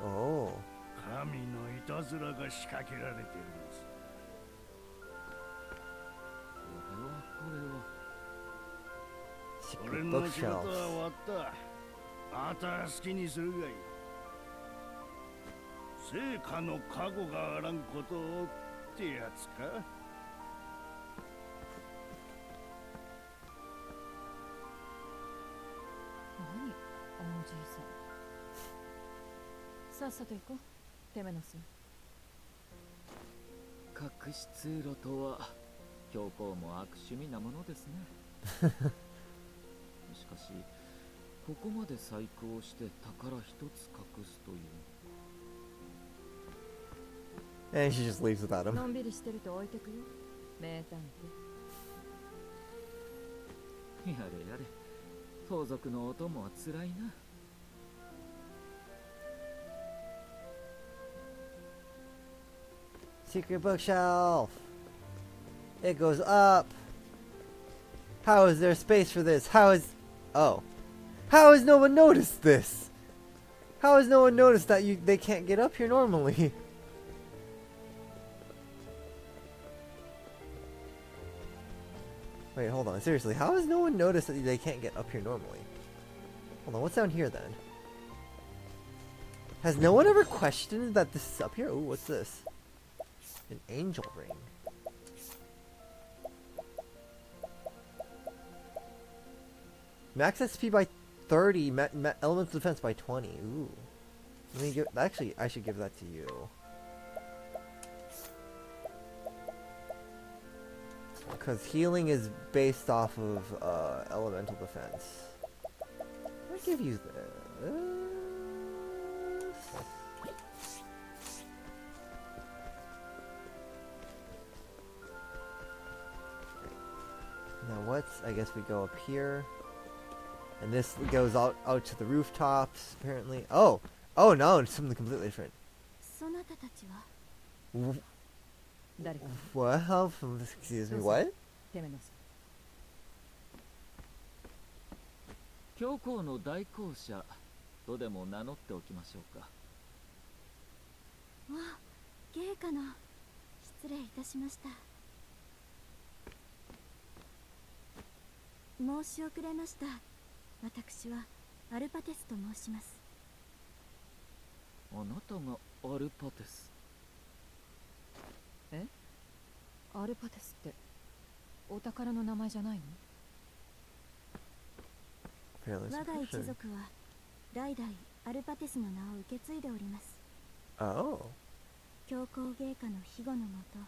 おお神のいたずらが仕掛けられてるんです。これはこれは。俺の仕事は.終わった。あとは好きにするがいい。成果の加護があらんことをってやつかさんさっさと行こう。テメノス隠し通路とは教皇も悪趣味なものですね。しかしここまで細工をして宝一つ隠すという。And she just leaves without him. のんびりしてると置いてくよ。名探偵。やれやれ。盗賊のお供はつらいな Secret bookshelf. It goes up. How is there space for this? How is... Oh. How has no one noticed this? How has no one noticed that you they can't get up here normally? Wait, hold on. Seriously, how has no one noticed that they can't get up here normally? Hold on, what's down here then? Has no one ever questioned that this is up here? Ooh, what's this? An angel ring. Max SP by 30, ma ma elemental defense by 20. Ooh. Let me give, actually, I should give that to you. Because healing is based off of uh, elemental defense. Let me give you this. Now what's, I guess we go up here. And this goes out, out to the rooftops, apparently. Oh! Oh no, it's something completely different. そなたたちは W- 誰か What? How? Excuse me, So- what? テメノス教皇の代行者とでも名乗っておきましょうかわあ芸家の失礼いたしました 申し遅れました。私はアルパテスと申します。あなたがアルパテス？アルパテスってお宝の名前じゃないの？我が一.族は代々アルパテスの名を受け継いでおります。Oh. 教皇芸家の庇護のもと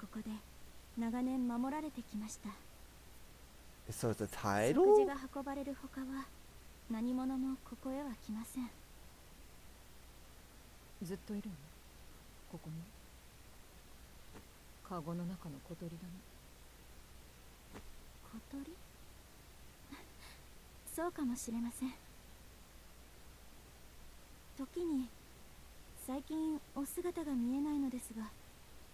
ここで長年守られてきました So a 食事?が運ばれるほかは何者もここへは来ません。ずっといるの？ここに？カゴの中の小鳥だね小鳥？そうかもしれません。時に最近お姿が見えないのですが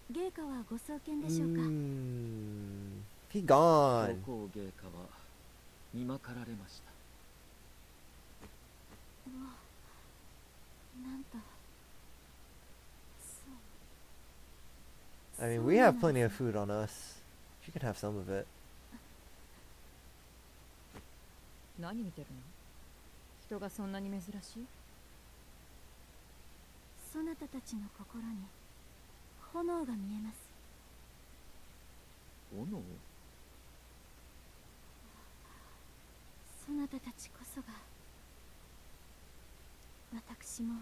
芸家はご創建でしょうか？Mm, he 高 gone. 校芸家は見まかられましたうわなんとそう I mean, そう we な have の plenty で of す food on us. She could have some of it. 何見てるの人がそんなに珍しいそなたたちの心に炎が見えます斧 そなたたちこそが私も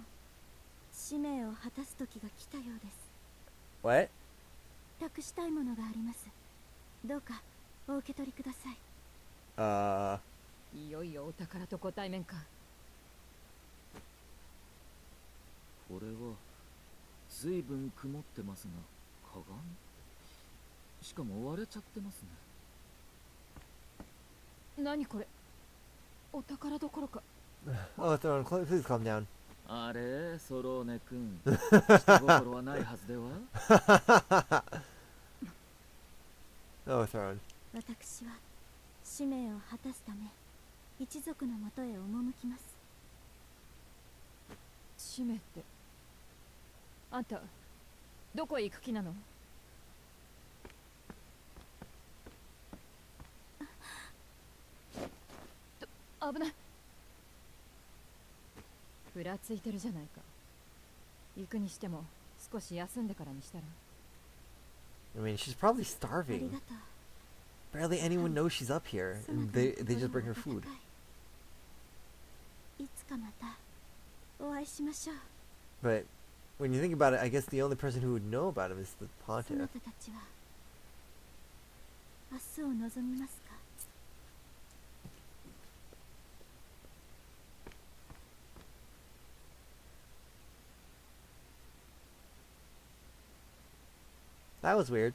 使命を果たす時が来たようです。What? 託したいものがあります。どうかお受け取りください。Uh, いよいよお宝とご対面か。これは随分曇ってますが鏡しかも割れちゃってますね。何これ？お宝どころか oh, please calm down. あれソローネ君 下心はないはずでは？Oh, Throne. 私は使命を果たすため一族のもとへ赴きます使命ってあんたどこへ行く気なの？危ないふらついてるじゃないか行くにしても少し休んでからにしたら I mean, she's probably あり starving. がとう Barely anyone knows she's up here, そな and たの they they just 心 bring her は food. 温かいいつかまたお会いしましょう But when you think about it, I guess the only person who would know about him is the そな pontiff. That was weird.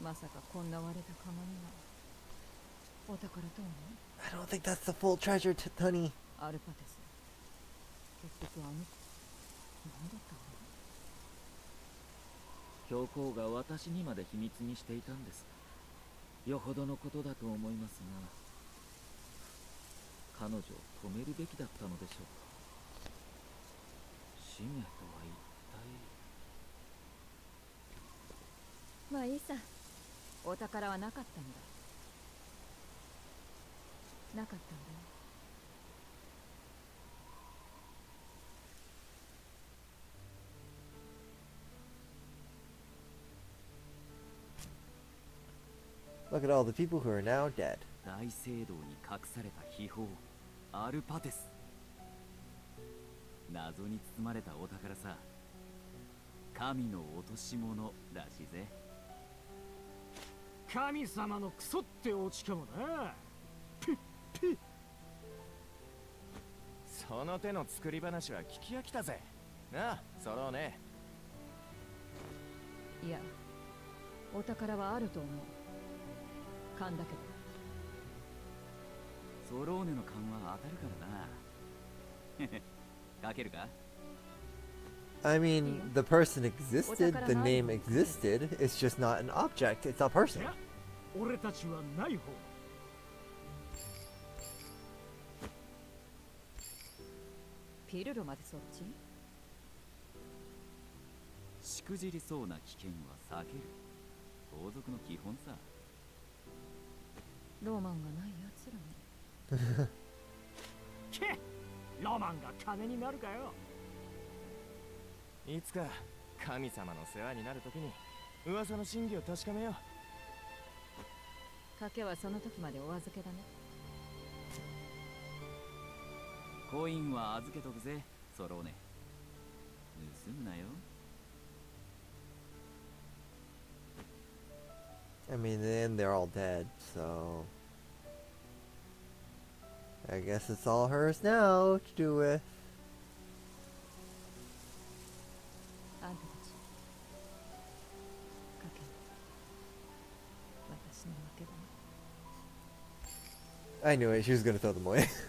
まさかこんな割れた釜にはお宝とはね I don't think that's the full treasure, t- honey. アルパテス結局あの子何だったの教皇が私にまで秘密にしていたんですよほどのことだと思いますが 彼女を止めるべきだったのでしょうか。使命とは一体。まあいいさ。お宝はなかったんだ。なかったんだよ Look at all the people who are now dead. 大聖堂に隠された秘宝アルパテス。謎に包まれたお宝さ神の落とし物らしいぜ。神様のクソってオチかもな。ピッピッ。その手の作り話は聞き飽きたぜ。なあそろうね。いやお宝はあると思う。勘だけどソローネの勘は当たるからなかけるか I mean, the person existed, the name existed. It's just not an object. It's personal. や俺たちはない方ピルルまでそっちしくじりそうな危険は避ける盗賊の基本さロマンがないやつらねけ ロマンが金になるかよ。いつか神様の世話になるときに噂の真偽を確かめよう。賭けはその時までお預けだね。コインは預けとくぜ。ソローネ盗むなよ。I mean, in the end, they're all dead, so. I guess it's all hers now to do with. I knew it, she was gonna throw them away.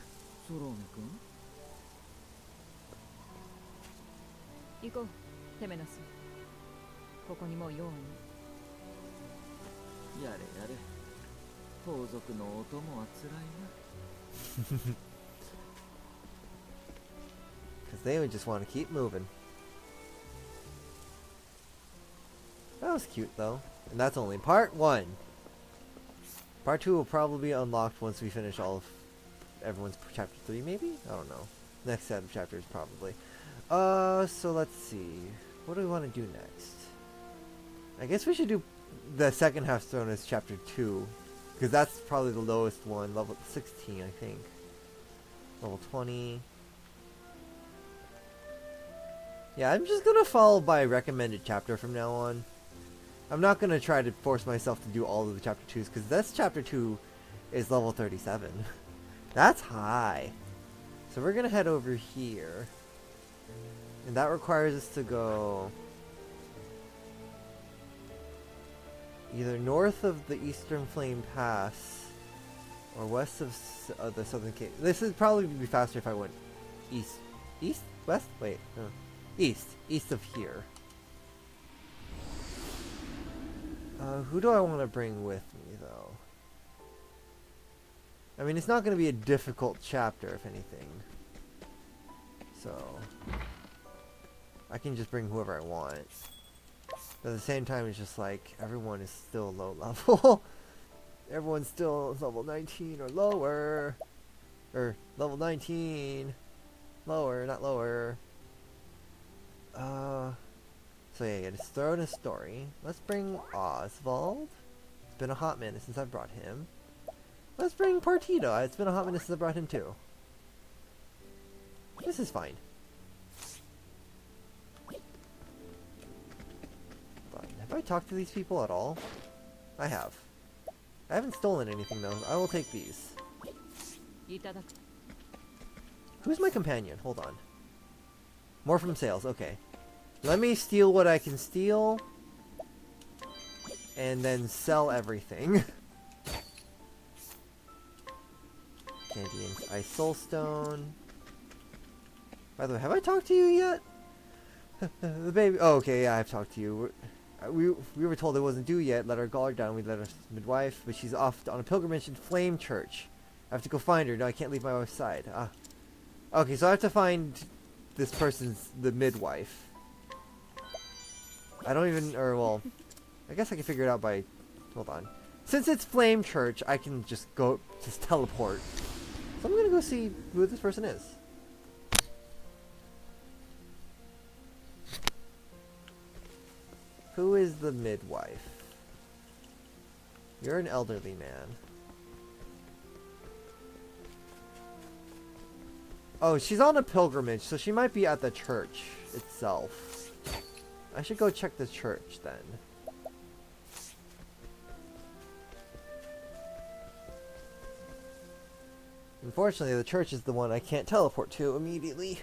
Because they would just want to keep moving. That was cute though. And that's only part one. Part two will probably be unlocked once we finish all of everyone's chapter three, maybe? I don't know. Next set of chapters probably. Uh so let's see. What do we want to do next? I guess we should do the second half stone as chapter two. Because that's probably the lowest one, level 16 I think. Level 20. Yeah, I'm just gonna follow by recommended chapter from now on. I'm not gonna try to force myself to do all of the chapter 2s, because this chapter 2 is level 37. That's high. So we're gonna head over here. And that requires us to go... Either north of the Eastern Flame Pass, or west of uh, the Southern Cape. This would probably be faster if I went east. East? West? Wait, no. East. East of here. Uh, who do I want to bring with me, though? I mean, it's not going to be a difficult chapter, if anything. So... I can just bring whoever I want. But at the same time, it's just like, everyone is still low level. Everyone's still level 19 or lower. Or level 19. Lower, not lower. Uh, so yeah, yeah, just throw in a story. Let's bring Osvald. It's been a hot minute since I've brought him. Let's bring Partitio. It's been a hot minute since I brought him too. This is fine. Have I talked to these people at all? I have. I haven't stolen anything though. I will take these. Who's my companion? Hold on. More from sales. Okay. Let me steal what I can steal. And then sell everything. Candy and Ice Soulstone. By the way, have I talked to you yet? the baby- oh, okay, yeah, I've talked to you. We're we, we were told it wasn't due yet. Let our guard down. We let our midwife, but she's off on a pilgrimage in Flamechurch. I have to go find her. No, I can't leave my wife's side. Ah. Okay, so I have to find this person's the midwife. I don't even, or well, I guess I can figure it out by. Hold on. Since it's Flamechurch, I can just go just teleport. So I'm gonna go see who this person is. Who is the midwife? You're an elderly man. Oh, she's on a pilgrimage, so she might be at the church itself. I should go check the church then. Unfortunately, the church is the one I can't teleport to immediately.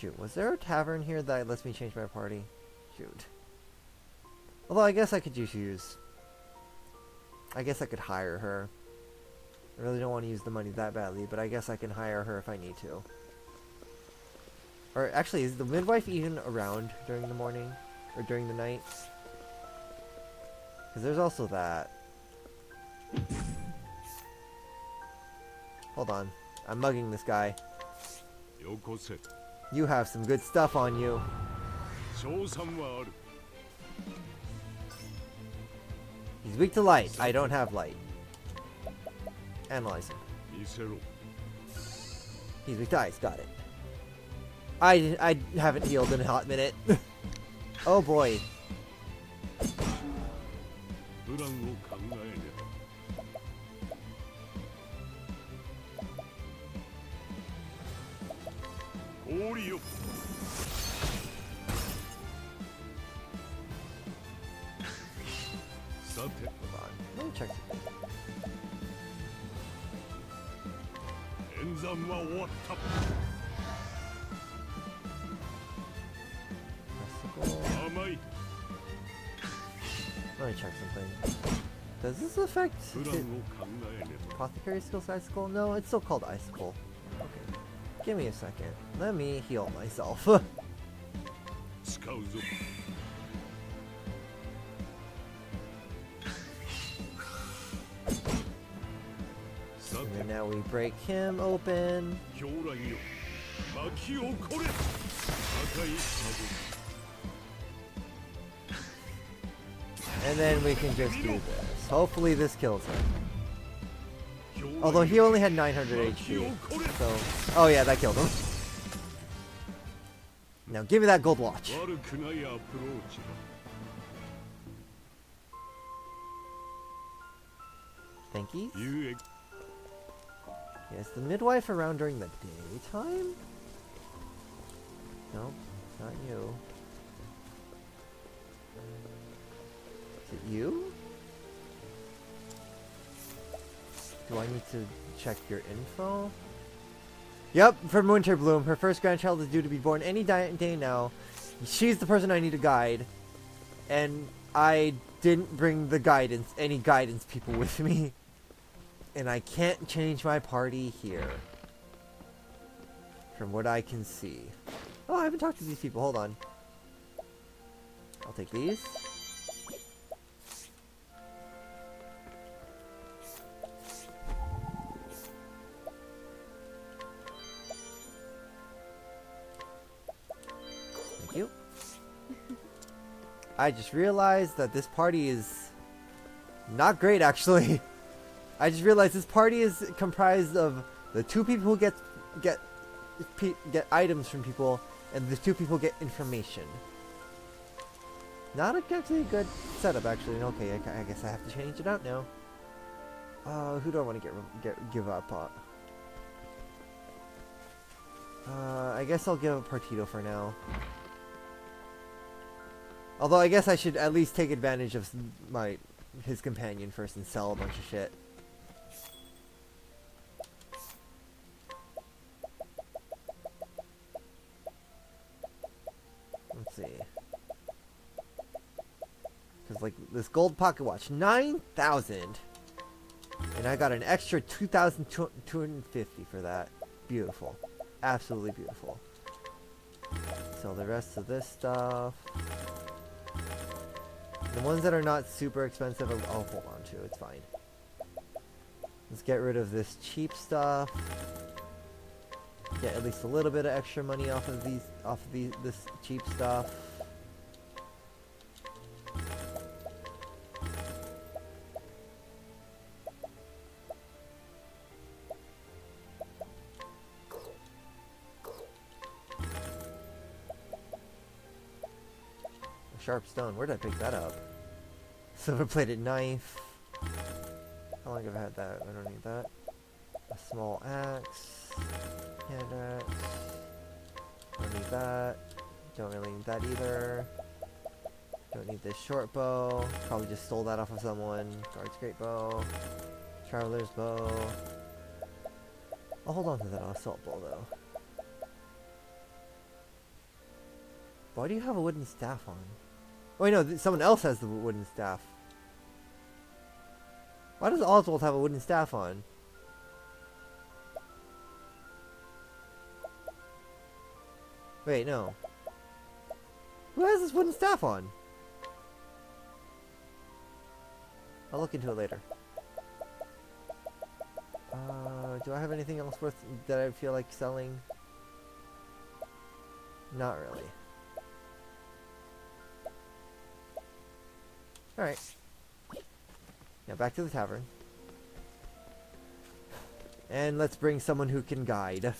Shoot, was there a tavern here that lets me change my party? Shoot. Although I guess I could just use... I guess I could hire her. I really don't want to use the money that badly, but I guess I can hire her if I need to. Or actually, is the midwife even around during the morning? Or during the night? Because there's also that. Hold on. I'm mugging this guy. You have some good stuff on you. He's weak to light. I don't have light. Analyze him. He's weak to ice. Got it. I, I haven't healed in a hot minute. oh boy. does this affect it? Apothecary skills Icicle? No, it's still called Icicle. Okay. Give me a second. Let me heal myself. and then now we break him open. And then we can just do this. Hopefully this kills him. Although he only had 900 HP, so... Oh yeah, that killed him. Now give me that gold watch. Thank you. Yeah, is the midwife around during the daytime? Nope, not you. Is it you? Do I need to check your info? Yep, from Winterbloom. Her first grandchild is due to be born any day now. She's the person I need to guide. And I didn't bring the guidance, any guidance people with me. And I can't change my party here. From what I can see. Oh, I haven't talked to these people. Hold on. I'll take these. I just realized that this party is not great, actually. I just realized this party is comprised of the two people who get get get items from people, and the two people get information. Not exactly a good setup, actually. Okay, I, I guess I have to change it out now. Uh, who do I want to get get give up on? Uh, I guess I'll give up Partitio for now. Although I guess I should at least take advantage of my his companion first and sell a bunch of shit. Let's see. Because, like, this gold pocket watch, 9,000! And I got an extra 2,250 for that. Beautiful. Absolutely beautiful. Sell the rest of this stuff. The ones that are not super expensive, I'll, hold on to. It's fine. Let's get rid of this cheap stuff. Get at least a little bit of extra money off of these, off of these, this cheap stuff. Sharp stone. Where did I pick that up? Silver plated knife. How long have I had that? I don't need that. A small axe. Hand axe. Don't need that. Don't really need that either. Don't need this short bow. Probably just stole that off of someone. Guard's great bow. Traveler's bow. I'll hold on to that assault bow though. Why do you have a wooden staff on? Wait, no, someone else has the wooden staff. Why does Osvald have a wooden staff on? Wait, no. Who has this wooden staff on? I'll look into it later. Uh, do I have anything else worth that I feel like selling? Not really. Alright. Now back to the tavern. And let's bring someone who can guide.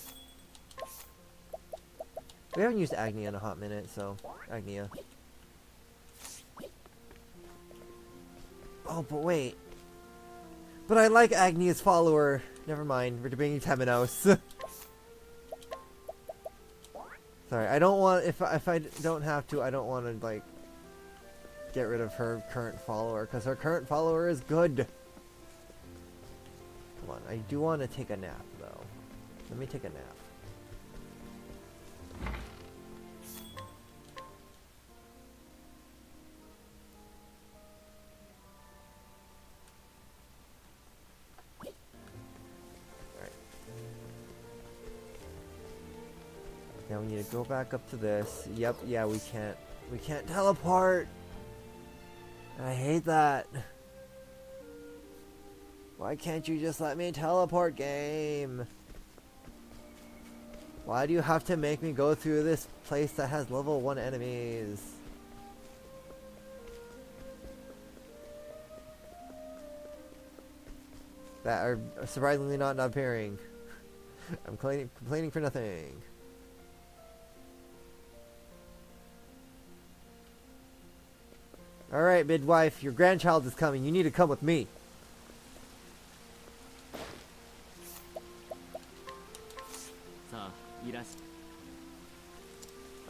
We haven't used Agnea in a hot minute, so Agnea. Oh, but wait. But I like Agnea's follower. Never mind, we're bringing Temenos. Sorry, I don't want if if I don't have to, I don't want to like get rid of her current follower because her current follower is good. Come on, I do want to take a nap though. Let me take a nap. Now we need to go back up to this. Yep, yeah, we can't. We can't teleport! I hate that. Why can't you just let me teleport, game? Why do you have to make me go through this place that has level 1 enemies? That are surprisingly not appearing. I'm complaining, complaining for nothing. Alright, midwife, your grandchild is coming. You need to come with me.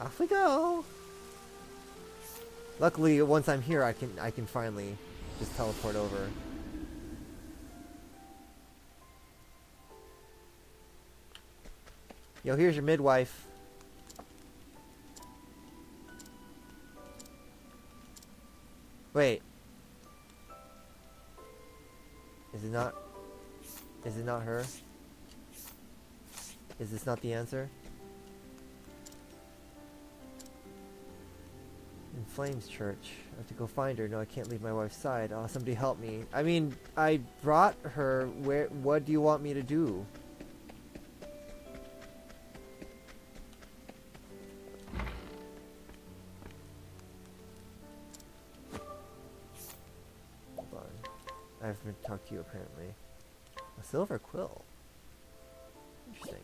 Off we go. Luckily, once I'm here, I can I can finally just teleport over. Yo, here's your midwife. Wait. Is it not? Is it not her? Is this not the answer? In Flames Church. I have to go find her. No, I can't leave my wife's side. Oh, somebody help me. I mean, I brought her. Where? What do you want me to do? I haven't talked to you apparently. A silver quill. Interesting.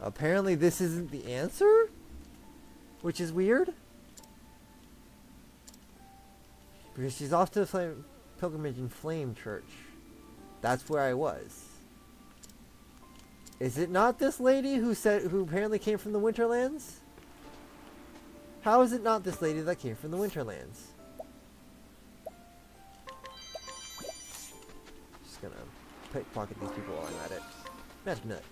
Apparently this isn't the answer? Which is weird. Because she's off to the flame, pilgrimage in Flamechurch. That's where I was. Is it not this lady who said who apparently came from the Winterlands? How is it not this lady that came from the Winterlands? Just gonna pickpocket these people while I'm at it. Magic nut.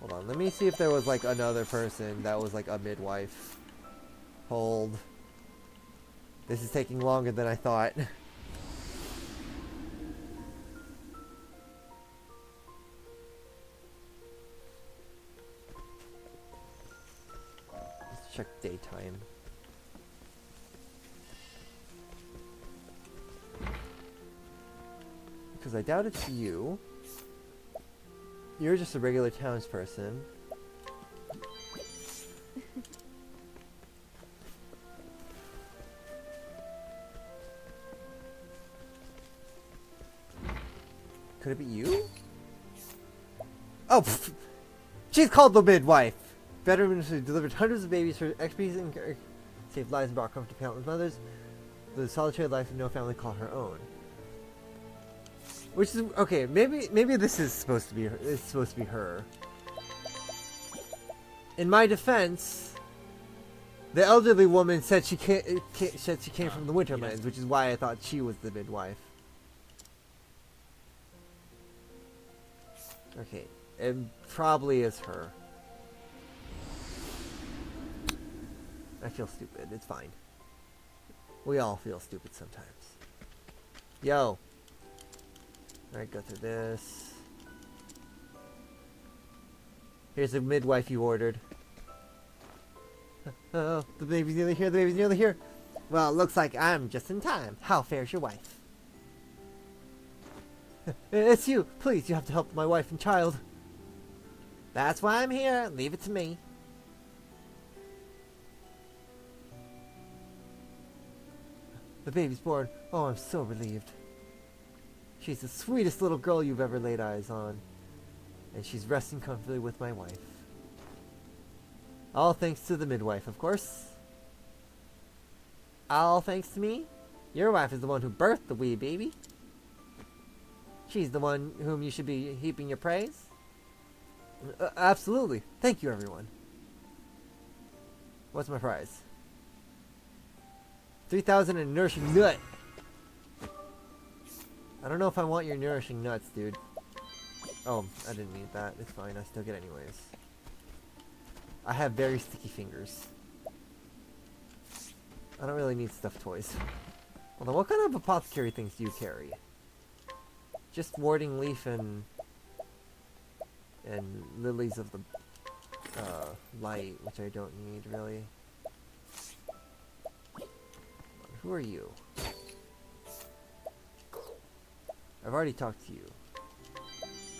Hold on, let me see if there was like another person that was like a midwife. Hold. This is taking longer than I thought. check daytime. Because I doubt it's you. You're just a regular townsperson. Could it be you? Oh, pff. she's called the midwife. Veteran who delivered hundreds of babies for expertise and saved lives and brought comfort to countless mothers. The solitary life of no family call her own. Which is okay. Maybe maybe this is supposed to be it's supposed to be her. In my defense, the elderly woman said she can't, said she came from the Winterlands, which is why I thought she was the midwife. Okay, it probably is her. I feel stupid. It's fine. We all feel stupid sometimes. Yo. Alright, go through this. Here's the midwife you ordered. Oh, the baby's nearly here, the baby's nearly here. Well, looks like I'm just in time. How fares your wife? it's you. Please, you have to help my wife and child. That's why I'm here. Leave it to me. The baby's born. Oh, I'm so relieved. She's the sweetest little girl you've ever laid eyes on. And she's resting comfortably with my wife. All thanks to the midwife, of course. All thanks to me. Your wife is the one who birthed the wee baby. She's the one whom you should be heaping your praise. Uh, absolutely. Thank you, everyone. What's my prize? 3,000 and nourishing nut. I don't know if I want your nourishing nuts, dude. Oh, I didn't need that. It's fine. I still get anyways. I have very sticky fingers. I don't really need stuffed toys. Although, what kind of apothecary things do you carry? Just warding leaf and and lilies of the uh, light, which I don't need really. Who are you? I've already talked to you.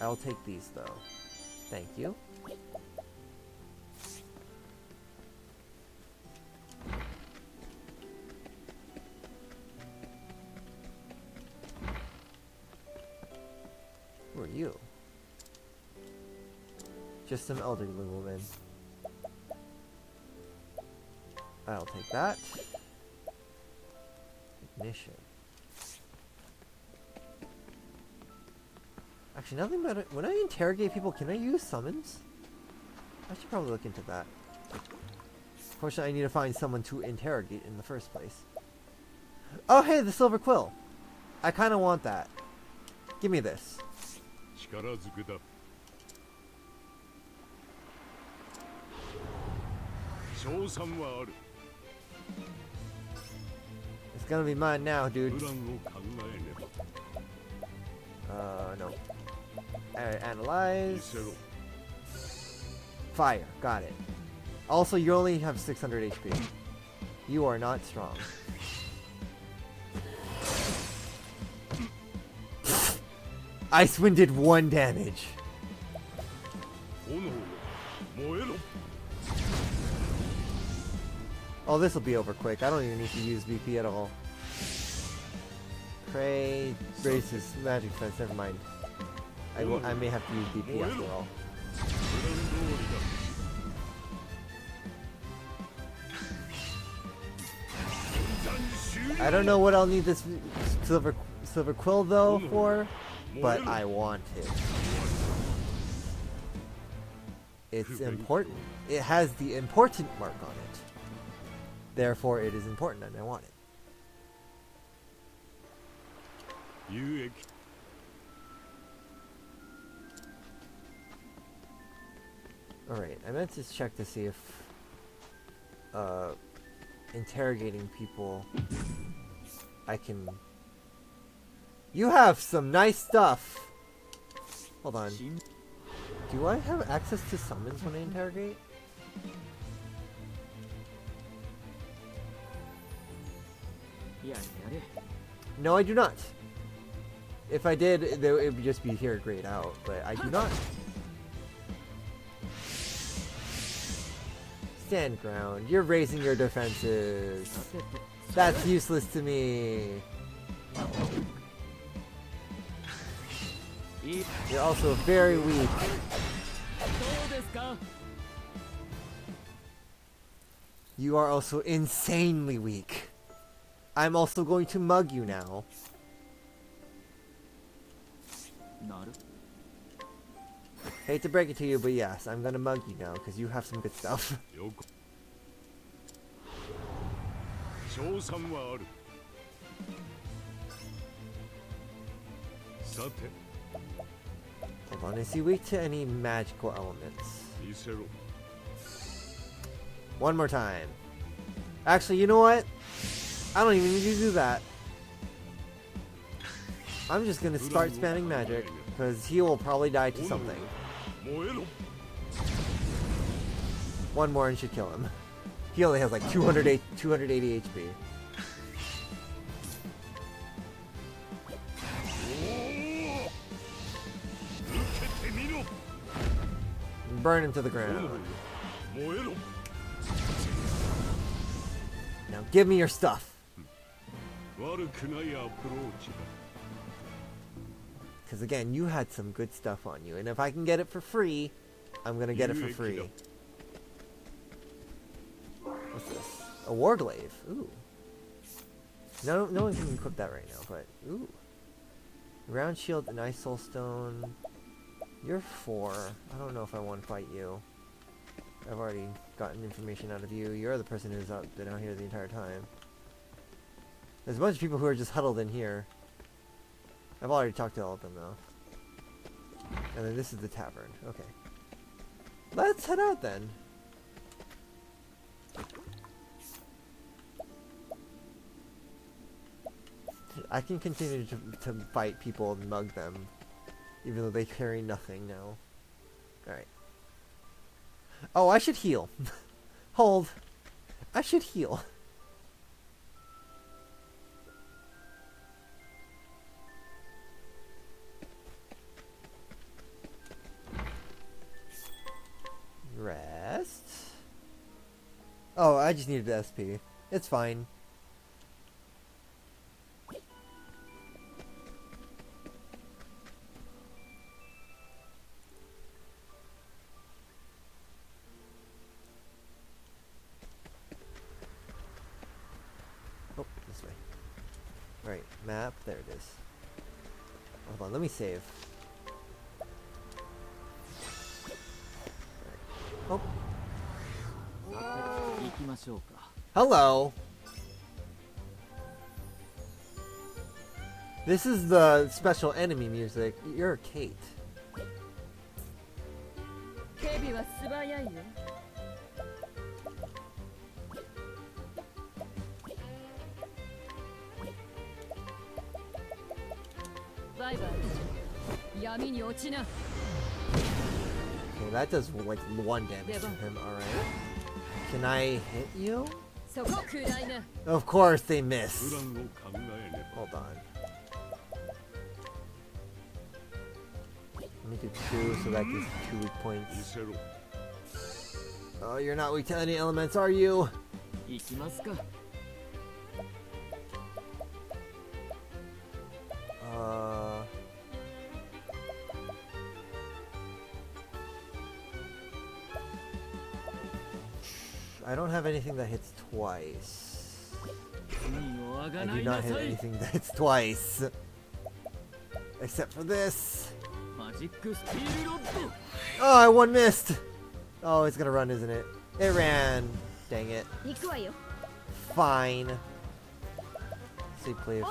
I'll take these though. Thank you. Who are you? Just some elderly woman. I'll take that. Actually, nothing better. When I interrogate people, can I use summons? I should probably look into that. Fortunately, I need to find someone to interrogate in the first place. Oh, hey, the silver quill. I kind of want that. Give me this gonna be mine now, dude. Uh, no. Alright, analyze. Fire. Got it. Also, you only have 600 HP. You are not strong. Icewind did one damage. Oh, this will be over quick. I don't even need to use VP at all. Prey raises magic fence. Never mind. I, will, I may have to use VP after all. I don't know what I'll need this silver silver quill though for, but I want it. It's important. It has the important mark on it. Therefore, it is important and I want it. 有益 Alright, I meant to check to see if uh, interrogating people I can. You have some nice stuff! Hold on. Do I have access to summons when I interrogate? No, I do not. If I did, it would just be here grayed out, but I do not. Stand ground. You're raising your defenses. That's useless to me. You're also very weak. You are also insanely weak. I'm also going to mug you now. Hate to break it to you, but yes, I'm gonna mug you now because you have some good stuff. Hold on, is he weak to any magical elements? One more time. Actually, you know what? I don't even need to do that. I'm just gonna start spamming magic, because he will probably die to something. One more and should kill him. He only has like 280 HP. Burn him to the ground. Now give me your stuff. Because again, you had some good stuff on you, and if I can get it for free, I'm gonna get it for free. What's this? A warglaive. Ooh. No, no one can equip that right now, but ooh. Round shield and ice soul stone. You're four. I don't know if I want to fight you. I've already gotten information out of you. You're the person who's out been out here the entire time. There's a bunch of people who are just huddled in here. I've already talked to all of them though. And then this is the tavern. Okay. Let's head out then. I can continue to, to fight people and mug them. Even though they carry nothing now. Alright. Oh, I should heal. Hold. I should heal. Oh, I just needed the SP. It's fine. Oh, this way. Right, map. There it is. Hold on, let me save. Hello. This is the special enemy music. You're Kate. Okay, that does like one damage to him, alright. Can I hit you? Of course they miss. Hold on. Let me do two, so that gives two weak points. Oh, you're not weak to any elements, are you? I don't have anything that hits twice. I do not hit anything that hits twice. Except for this. Oh, I one missed. Oh, it's gonna run, isn't it? It ran. Dang it. Fine. See, please.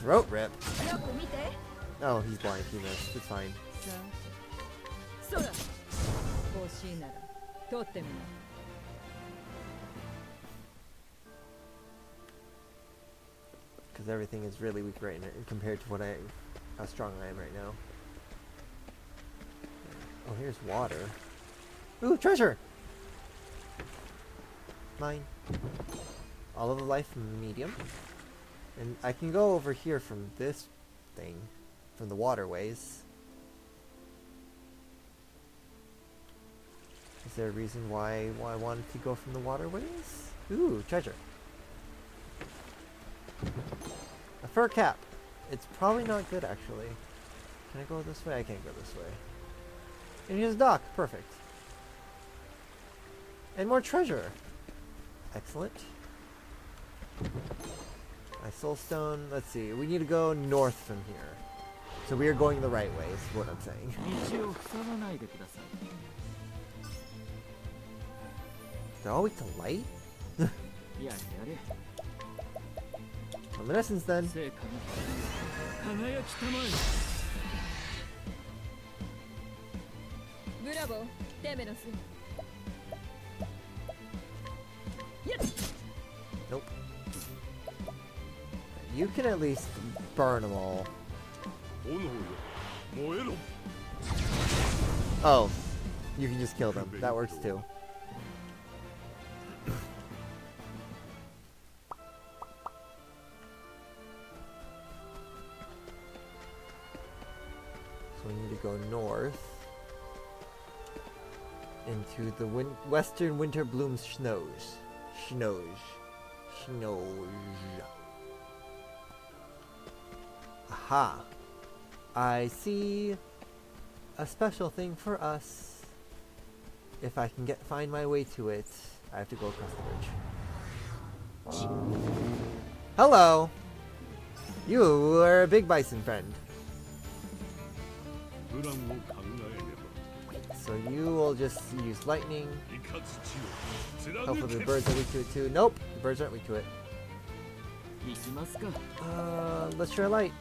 Throat rip. Oh, he's blind. He missed. It's fine. さあ空欲しいなら取ってみな Because everything is really weak right now compared to what I, how strong I am right now. Oh, here's water. Ooh, treasure! Mine. All of the life medium. And I can go over here from this thing, from the waterways. Is there a reason why, why I wanted to go from the waterways? Ooh, treasure. A fur cap. It's probably not good, actually. Can I go this way? I can't go this way. And here's a dock. Perfect. And more treasure. Excellent. My soul stone. Let's see. We need to go north from here. So we are going the right way, is what I'm saying. They're always to light? yeah, Luminescence then. Bravo, Temenos. Nope. You can at least burn them all. Oh, you can just kill them. That works too. North into the win- western Winterbloom snows. Snows. Snows. Aha. I see a special thing for us. If I can get find my way to it, I have to go across the bridge. Hello. You are a big bison friend. So you will just use lightning. Hopefully the birds are weak to it too. Nope, the birds aren't weak to it. Uh, let's try light.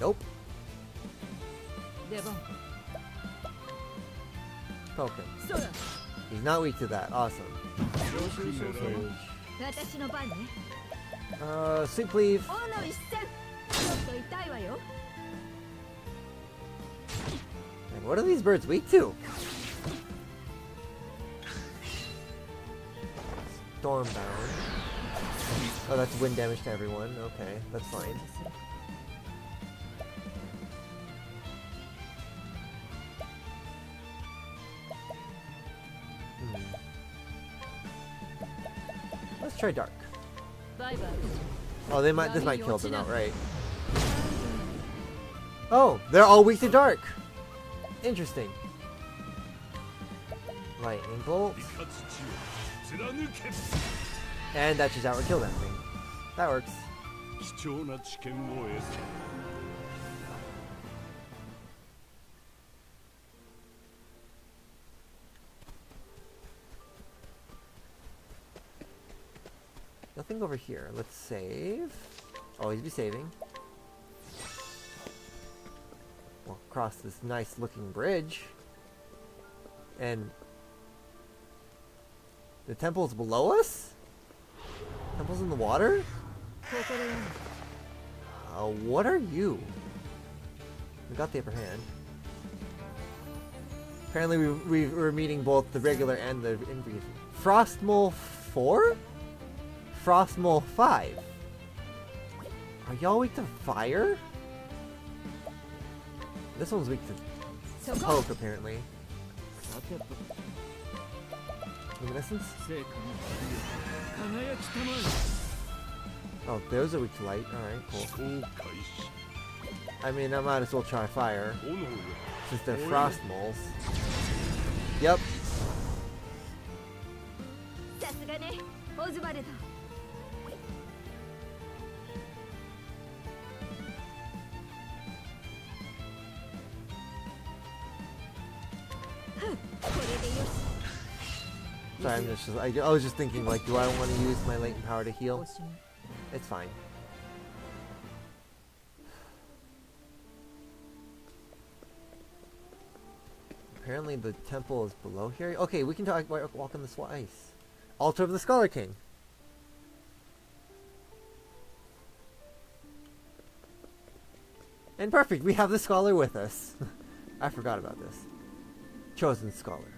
Nope. Okay. He's not weak to that. Awesome. Uh, sweep leave. Like, what are these birds weak to? Stormbound. Oh, that's wind damage to everyone. Okay, that's fine. Hmm. Let's try dark. Oh, they might. This might kill them outright. Oh, they're all weak to dark. Interesting. Lightning bolt. And that should outkill that thing. That works. Nothing over here. Let's save. Always be saving. across this nice looking bridge. And the temple's below us? Temple's in the water? Uh, what are you? We got the upper hand. Apparently we, we meeting both the regular and the inbreed. Frostmole 4? Frostmole 5? Are y'all weak to fire? This one's weak to poke, apparently. Luminescence? Oh, those are weak to light. Alright, cool. I mean, I might as well try fire. Since they're frost moles. Yep. I'm just, I, I was just thinking, like, do I want to use my latent power to heal? It's fine. Apparently the temple is below here. Okay, we can talk, walk on this ice. Altar of the Scholar King. And perfect, we have the scholar with us. I forgot about this. Chosen scholar.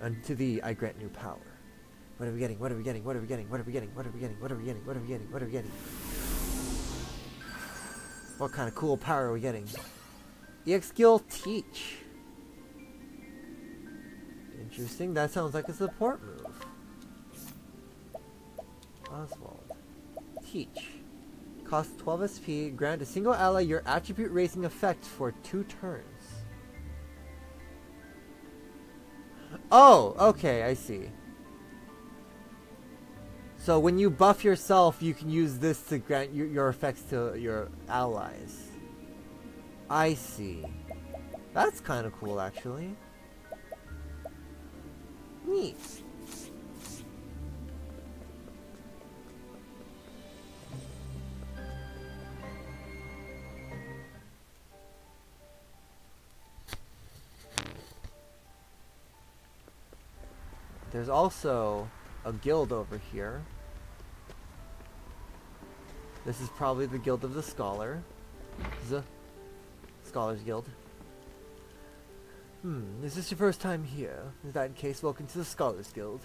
Unto thee I grant new power. What are we getting? What are we getting? What are we getting? What are we getting? What are we getting? What are we getting? What are we getting? What are we getting? What kind of cool power are we getting? EX skill teach. Interesting. That sounds like a support move. Osvald. Teach. Cost 12 SP. Grant a single ally your attribute raising effect for two turns. Oh, okay, I see. So when you buff yourself, you can use this to grant your, your effects to your allies. I see. That's kind of cool, actually. Neat. There's also a guild over here. This is probably the Guild of the Scholar. The Scholars Guild. Hmm, is this your first time here? In that case, welcome to the Scholars Guild.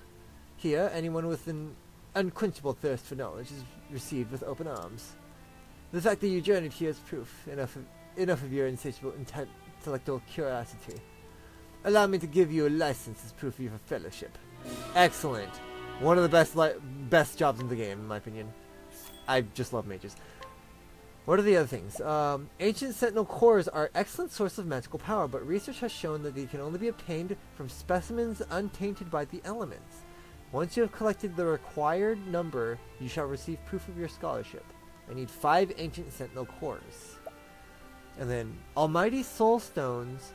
Here, anyone with an unquenchable thirst for knowledge is received with open arms. The fact that you journeyed here is proof enough of, enough of your insatiable inte- intellectual curiosity. Allow me to give you a license as proof of your fellowship. Excellent. One of the best best jobs in the game, in my opinion. I just love mages. What are the other things? Um, ancient sentinel cores are excellent source of magical power, but research has shown that they can only be obtained from specimens untainted by the elements. Once you have collected the required number, you shall receive proof of your scholarship. I need five ancient sentinel cores. And then Almighty Soul Stones.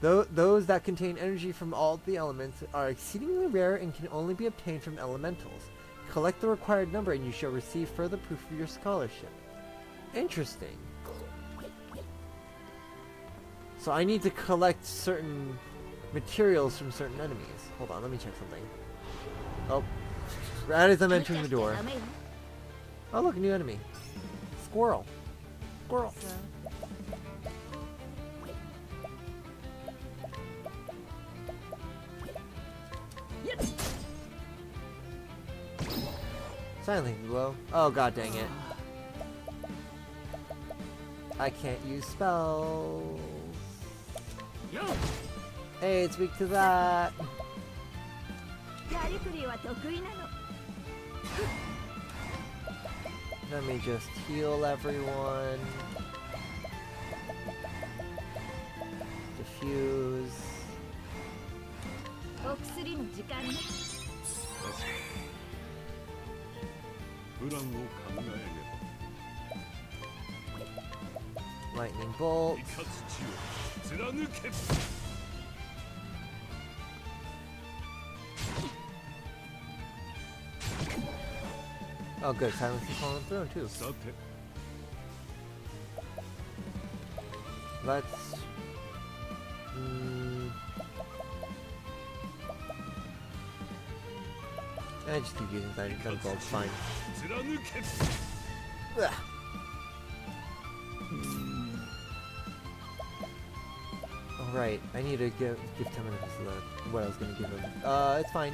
Tho- those that contain energy from all the elements are exceedingly rare and can only be obtained from elementals. Collect the required number and you shall receive further proof of your scholarship. Interesting. So I need to collect certain materials from certain enemies. Hold on, let me check something. Oh, right as I'm entering the door. Oh, look, a new enemy. Squirrel. Squirrel. Silent Glow. Oh god dang it. I can't use spells. Hey, it's weak to that. Let me just heal everyone. Diffuse. プランを考え Lightning bolt. れば生かつ地を貫け Oh good, silence is on the throne too. さて Let's. I just keep using Trident Gun Bulb, fine. Ugh. Hmm. Alright, I need to give, give him minutes look. what I was going to give him. Uh, it's fine.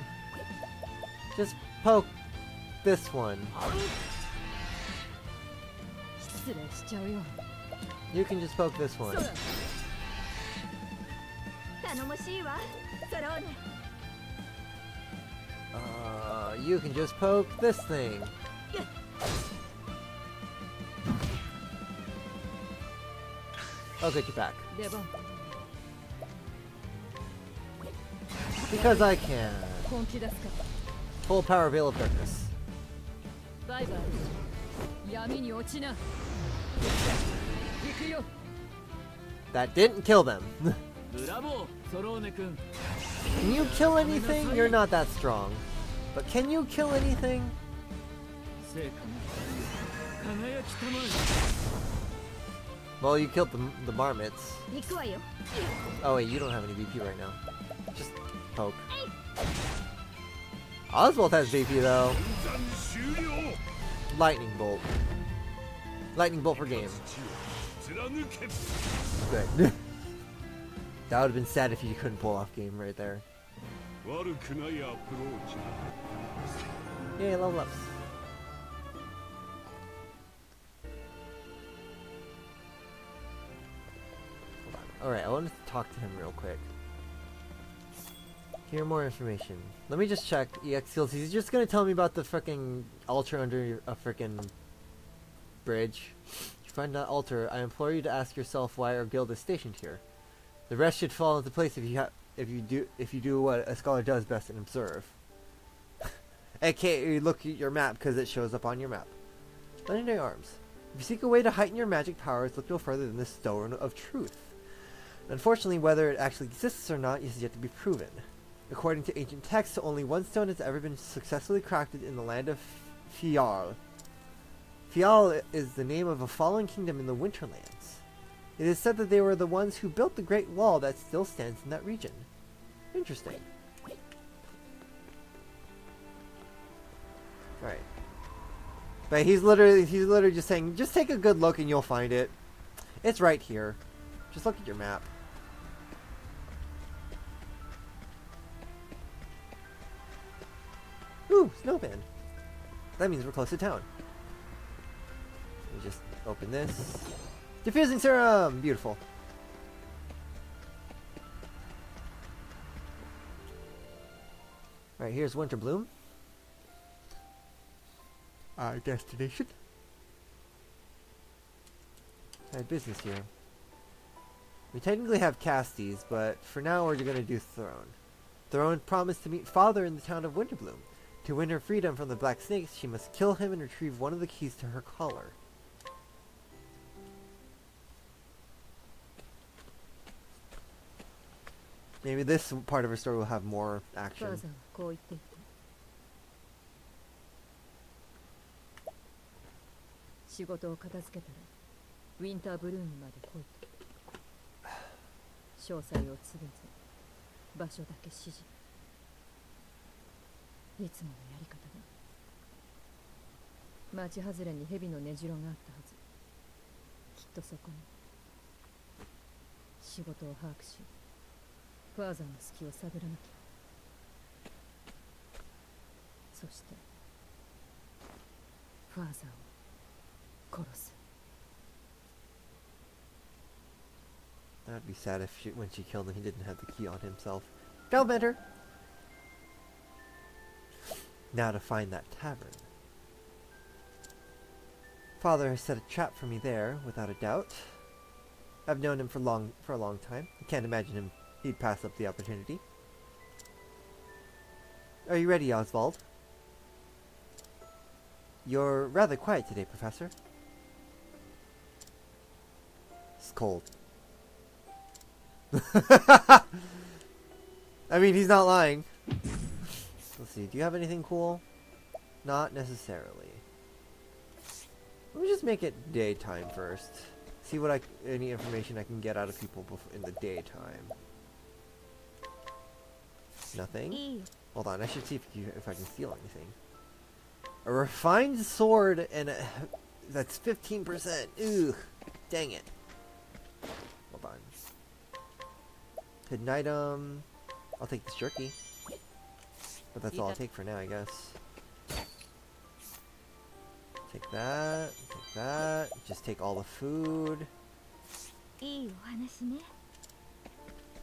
Just poke this one. You can just poke this one you can just poke this thing. I'll get you back. Because I can. Full power Veil of Darkness. That didn't kill them. can you kill anything? You're not that strong. But can you kill anything? Well, you killed the, the marmots. Oh wait, you don't have any BP right now. Just poke. Osvald has BP though. Lightning bolt. Lightning bolt for game. Good. that would have been sad if you couldn't pull off game right there. Yay, level ups. Alright, I wanted to talk to him real quick. Hear more information. Let me just check EX skills. He's just gonna tell me about the frickin' altar under a frickin' bridge. You find that altar, I implore you to ask yourself why our guild is stationed here. The rest should fall into place if you ha- if you do if you do what a scholar does best and observe. AKA look at your map because it shows up on your map. Legendary arms. If you seek a way to heighten your magic powers, look no further than the Stone of Truth. Unfortunately, whether it actually exists or not is yet to be proven. According to ancient texts, only one stone has ever been successfully crafted in the land of Fial. Fial is the name of a fallen kingdom in the Winterlands. It is said that they were the ones who built the Great Wall that still stands in that region. Interesting. Right. But he's literally he's literally just saying, just take a good look and you'll find it. It's right here. Just look at your map. Ooh, snowman. That means we're close to town. Let me just open this. Diffusing serum! Beautiful. Alright, here's Winterbloom. Our destination. I have business here. We technically have Castti's, but for now we're gonna do Throné. Throné promised to meet Father in the town of Winterbloom. To win her freedom from the Black Snakes, she must kill him and retrieve one of the keys to her collar. Maybe this part of her story will have more action. ウィンターブルーンまで来い詳細を告げず場所だけ指示。いつものやり方だ町外れに蛇の根城があったはず。きっとそこに。仕事を把握し。ファーザーの隙を探らなきゃそしてファーザーを殺す That'd be sad if she, when she killed him, he didn't have the key on himself. Galventer! Now to find that tavern. Father has set a trap for me there, without a doubt. I've known him for long for a long time. I can't imagine him he'd pass up the opportunity. Are you ready, Osvald? You're rather quiet today, Professor. It's cold. I mean, he's not lying. Let's see. Do you have anything cool? Not necessarily. Let me just make it daytime first. See what I any information I can get out of people in the daytime. Nothing. E. Hold on, I should see if, you, if I can steal anything. A refined sword and a, that's 15%. Ooh, dang it. Hold on. Hidden item. I'll take this jerky. But that's all I'll take for now, I guess. Take that, take that, just take all the food.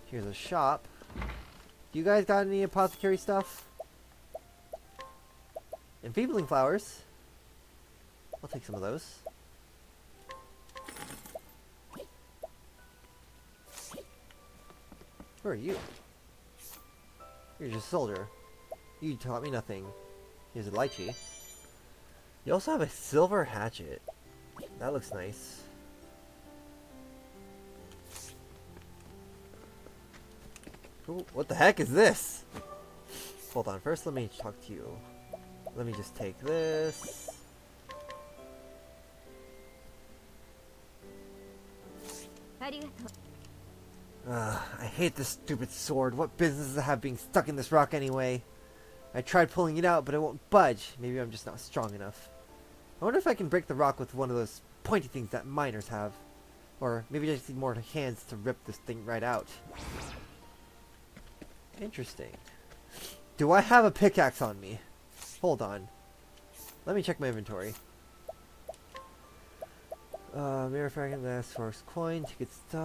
Here's a shop. Do you guys got any apothecary stuff? Enfeebling flowers. I'll take some of those. Who are you? You're just a soldier. You taught me nothing. Here's a lychee. You also have a silver hatchet. That looks nice. What the heck is this? Hold on, first let me talk to you. Let me just take this. Ugh, I hate this stupid sword. What business does it have being stuck in this rock anyway? I tried pulling it out, but it won't budge. Maybe I'm just not strong enough. I wonder if I can break the rock with one of those pointy things that miners have. Or maybe I just need more hands to rip this thing right out. Interesting. Do I have a pickaxe on me? Hold on. Let me check my inventory. Uh, mirror fragment, last source coin, ticket stuff.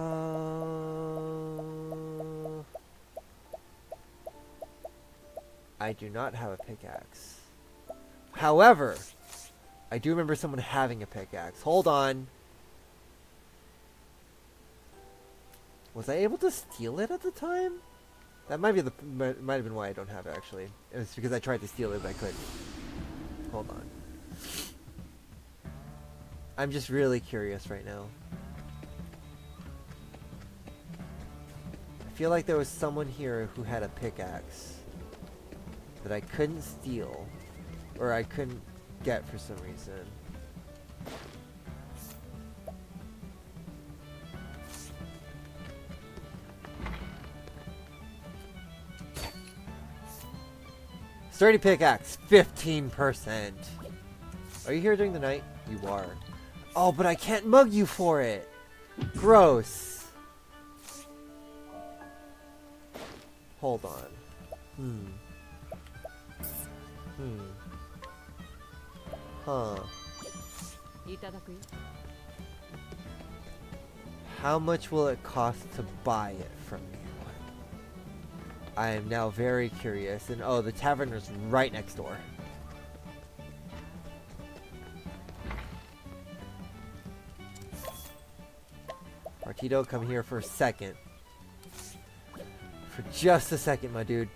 I do not have a pickaxe. However, I do remember someone having a pickaxe. Hold on. Was I able to steal it at the time? That might be the might, have been why I don't have it actually. It's because I tried to steal it but I couldn't. Hold on. I'm just really curious right now. I feel like there was someone here who had a pickaxe that I couldn't steal or I couldn't get for some reason. Sturdy pickaxe, 15%. Are you here during the night? You are. Oh, but I can't mug you for it. Gross. Hold on. Hmm. Hmm. Huh. How much will it cost to buy it from me? I am now very curious. And oh, the tavern is right next door. Partitio, come here for a second. For just a second, my dude.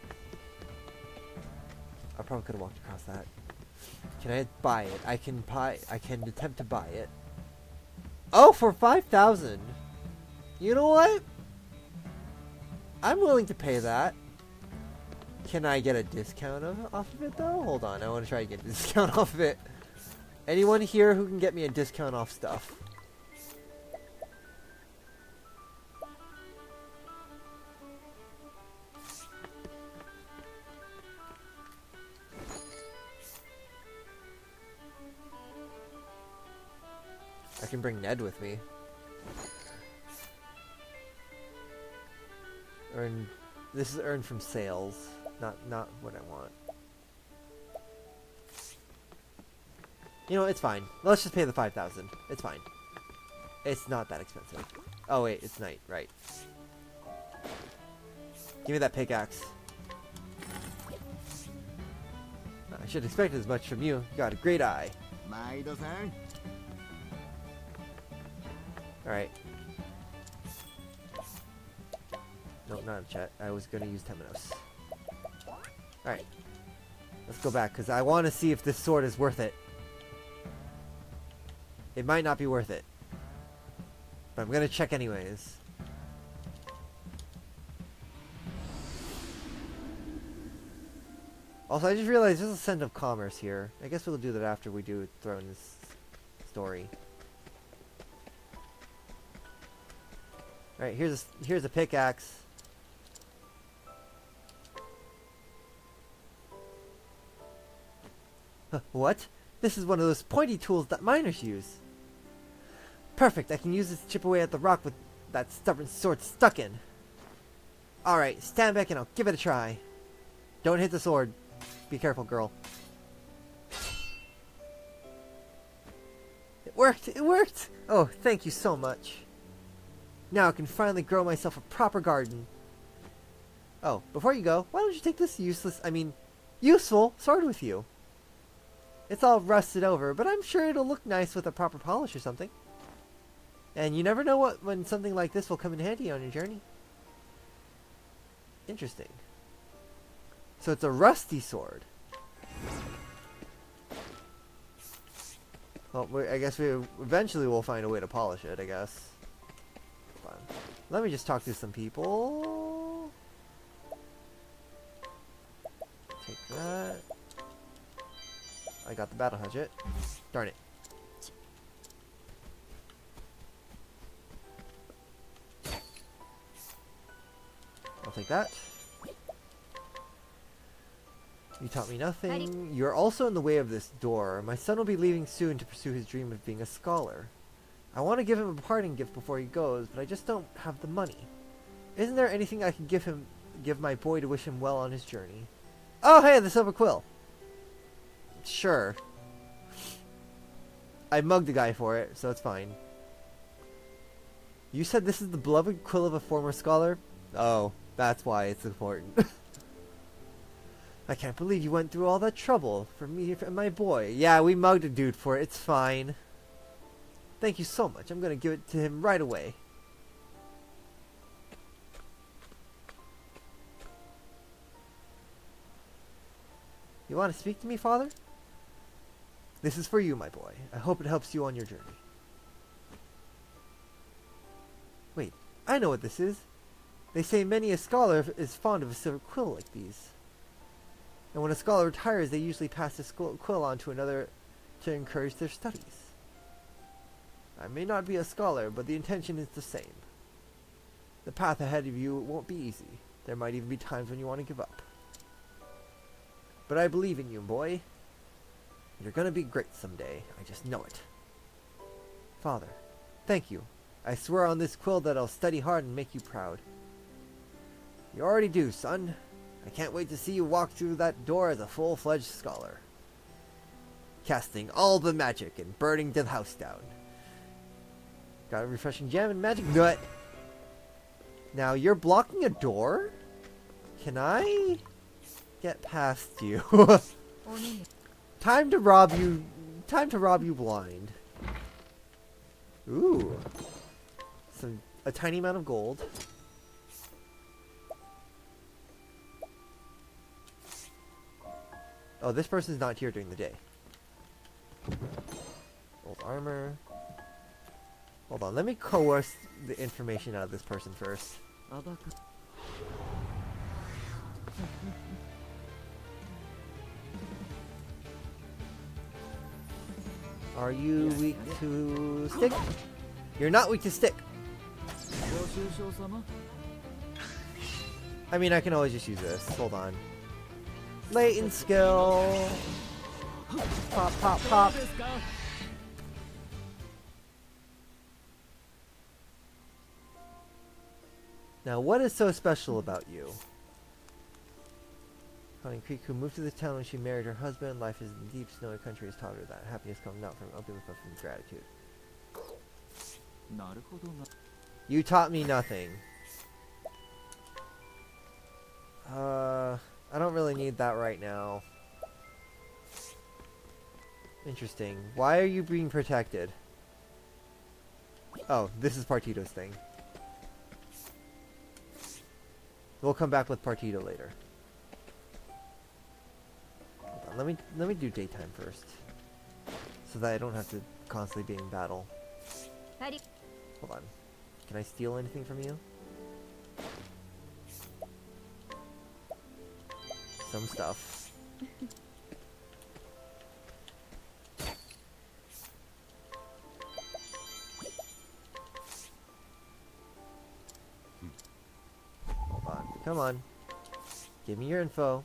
I probably could have walked across that. Can I buy it? I can buy. I can attempt to buy it. Oh, for five thousand. You know what? I'm willing to pay that. Can I get a discount of, off of it though? Hold on, I want to try to get a discount off of it. Anyone here who can get me a discount off stuff? I can bring Ned with me. Earn. This is earned from sales, not, not what I want. You know, it's fine. Let's just pay the 5000 It's fine. It's not that expensive. Oh, wait, it's night. Right. Give me that pickaxe. I should expect as much from you. You got a great eye. Maido-san. Alright. No, not a chat. I was gonna use Temenos. Alright. Let's go back, because I want to see if this sword is worth it. It might not be worth it. But I'm gonna check anyways. Also, I just realized there's a scent of commerce here. I guess we'll do that after we do Throné's story. Alright, here's a, here's a pickaxe. what? This is one of those pointy tools that miners use. Perfect, I can use this to chip away at the rock with that stubborn sword stuck in. Alright, stand back and I'll give it a try. Don't hit the sword. Be careful, girl. It worked! It worked! Oh, thank you so much. Now I can finally grow myself a proper garden. Oh, before you go, why don't you take this useless, I mean, useful sword with you? It's all rusted over, but I'm sure it'll look nice with a proper polish or something. And you never know what when something like this will come in handy on your journey. Interesting. So it's a rusty sword. Well, we, I guess we eventually will find a way to polish it, I guess. Let me just talk to some people. Take that. I got the battle hatchet. Darn it. I'll take that. You taught me nothing. You're also in the way of this door. My son will be leaving soon to pursue his dream of being a scholar. I want to give him a parting gift before he goes, but I just don't have the money. Isn't there anything I can give him, give my boy to wish him well on his journey? Oh, hey, the silver quill. Sure. I mugged the guy for it, so it's fine. You said this is the beloved quill of a former scholar? Oh, that's why it's important. I can't believe you went through all that trouble for me and my boy. Yeah, we mugged a dude for it. It's fine. Thank you so much. I'm gonna give it to him right away. You want to speak to me, father? This is for you, my boy. I hope it helps you on your journey. Wait, I know what this is. They say many a scholar is fond of a silver quill like these. And when a scholar retires, they usually pass this quill on to another to encourage their studies. I may not be a scholar, but the intention is the same. The path ahead of you won't be easy. There might even be times when you want to give up. But I believe in you, boy. You're gonna be great someday. I just know it. Father, thank you. I swear on this quill that I'll study hard and make you proud. You already do, son. I can't wait to see you walk through that door as a full-fledged scholar. Casting all the magic and burning the house down. Got a refreshing gem and magic nut. Now you're blocking a door? Can I get past you? time to rob you. Time to rob you blind. Ooh. Some a tiny amount of gold. Oh, this person's not here during the day. Old armor. Hold on, let me coerce the information out of this person first. Are you weak to stick? You're not weak to stick. I mean, I can always just use this. Hold on. Latent skill. Pop, pop, pop. Now, what is so special about you? Cunning Creek, who moved to the town when she married her husband. Life in the deep, snowy country has taught her that. Happiness comes not from opulence but from gratitude. You taught me nothing. Uh, I don't really need that right now. Interesting. Why are you being protected? Oh, this is Partitio's thing. We'll come back with Partito later let me let me do daytime first, so that I don't have to constantly be in battle. Hold on. Can I steal anything from you? Some stuff. Hmm. Hold on. Come on. Give me your info.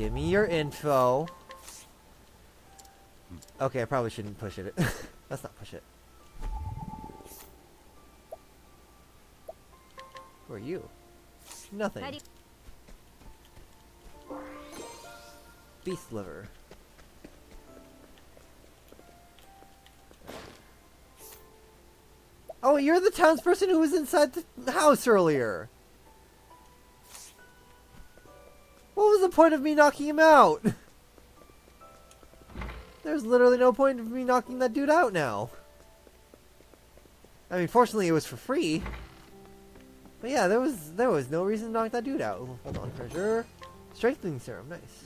Give me your info. Okay, I probably shouldn't push it. Let's not push it. Who are you? Nothing. Beast liver. Oh, you're the townsperson who was inside the house earlier. Point of me knocking him out? There's literally no point of me knocking that dude out now. I mean, fortunately, it was for free. But yeah, there was there was no reason to knock that dude out. Hold on, treasure. Strengthening serum, nice.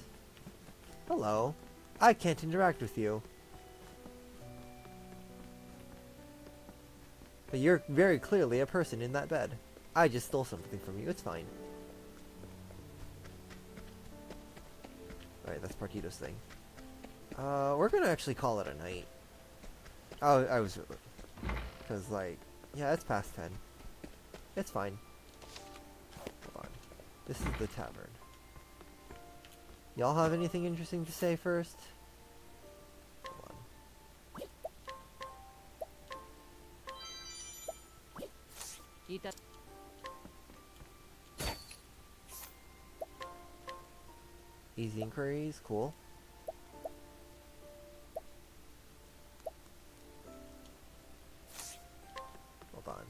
Hello. I can't interact with you. But you're very clearly a person in that bed. I just stole something from you. It's fine. Alright, that's Partitio's thing. Uh, we're gonna actually call it a night. Oh, I was... Because, like... Yeah, it's past 10. It's fine. Hold on. This is the tavern. Y'all have anything interesting to say first? Hold on. Easy inquiries, cool. Hold on.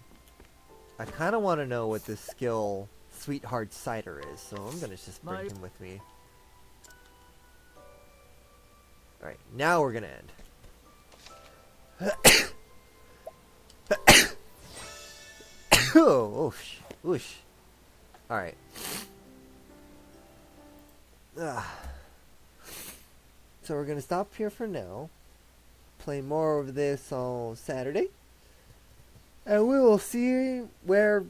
I kind of want to know what this skill Sweetheart Cider is, so I'm gonna just bring My- him with me. Alright, now we're gonna end. oh, oosh, oosh. Alright. Ah. So we're gonna stop here for now. Play more of this on Saturday. And we will see where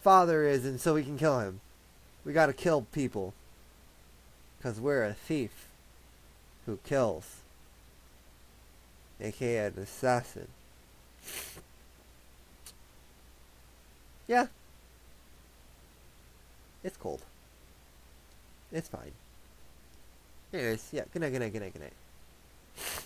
father is and so we can kill him. We gotta kill people. Cause we're a thief who kills. AKA an assassin. Yeah. It's cold. It's fine. Anyways, yeah, good night, good night, good night, good night.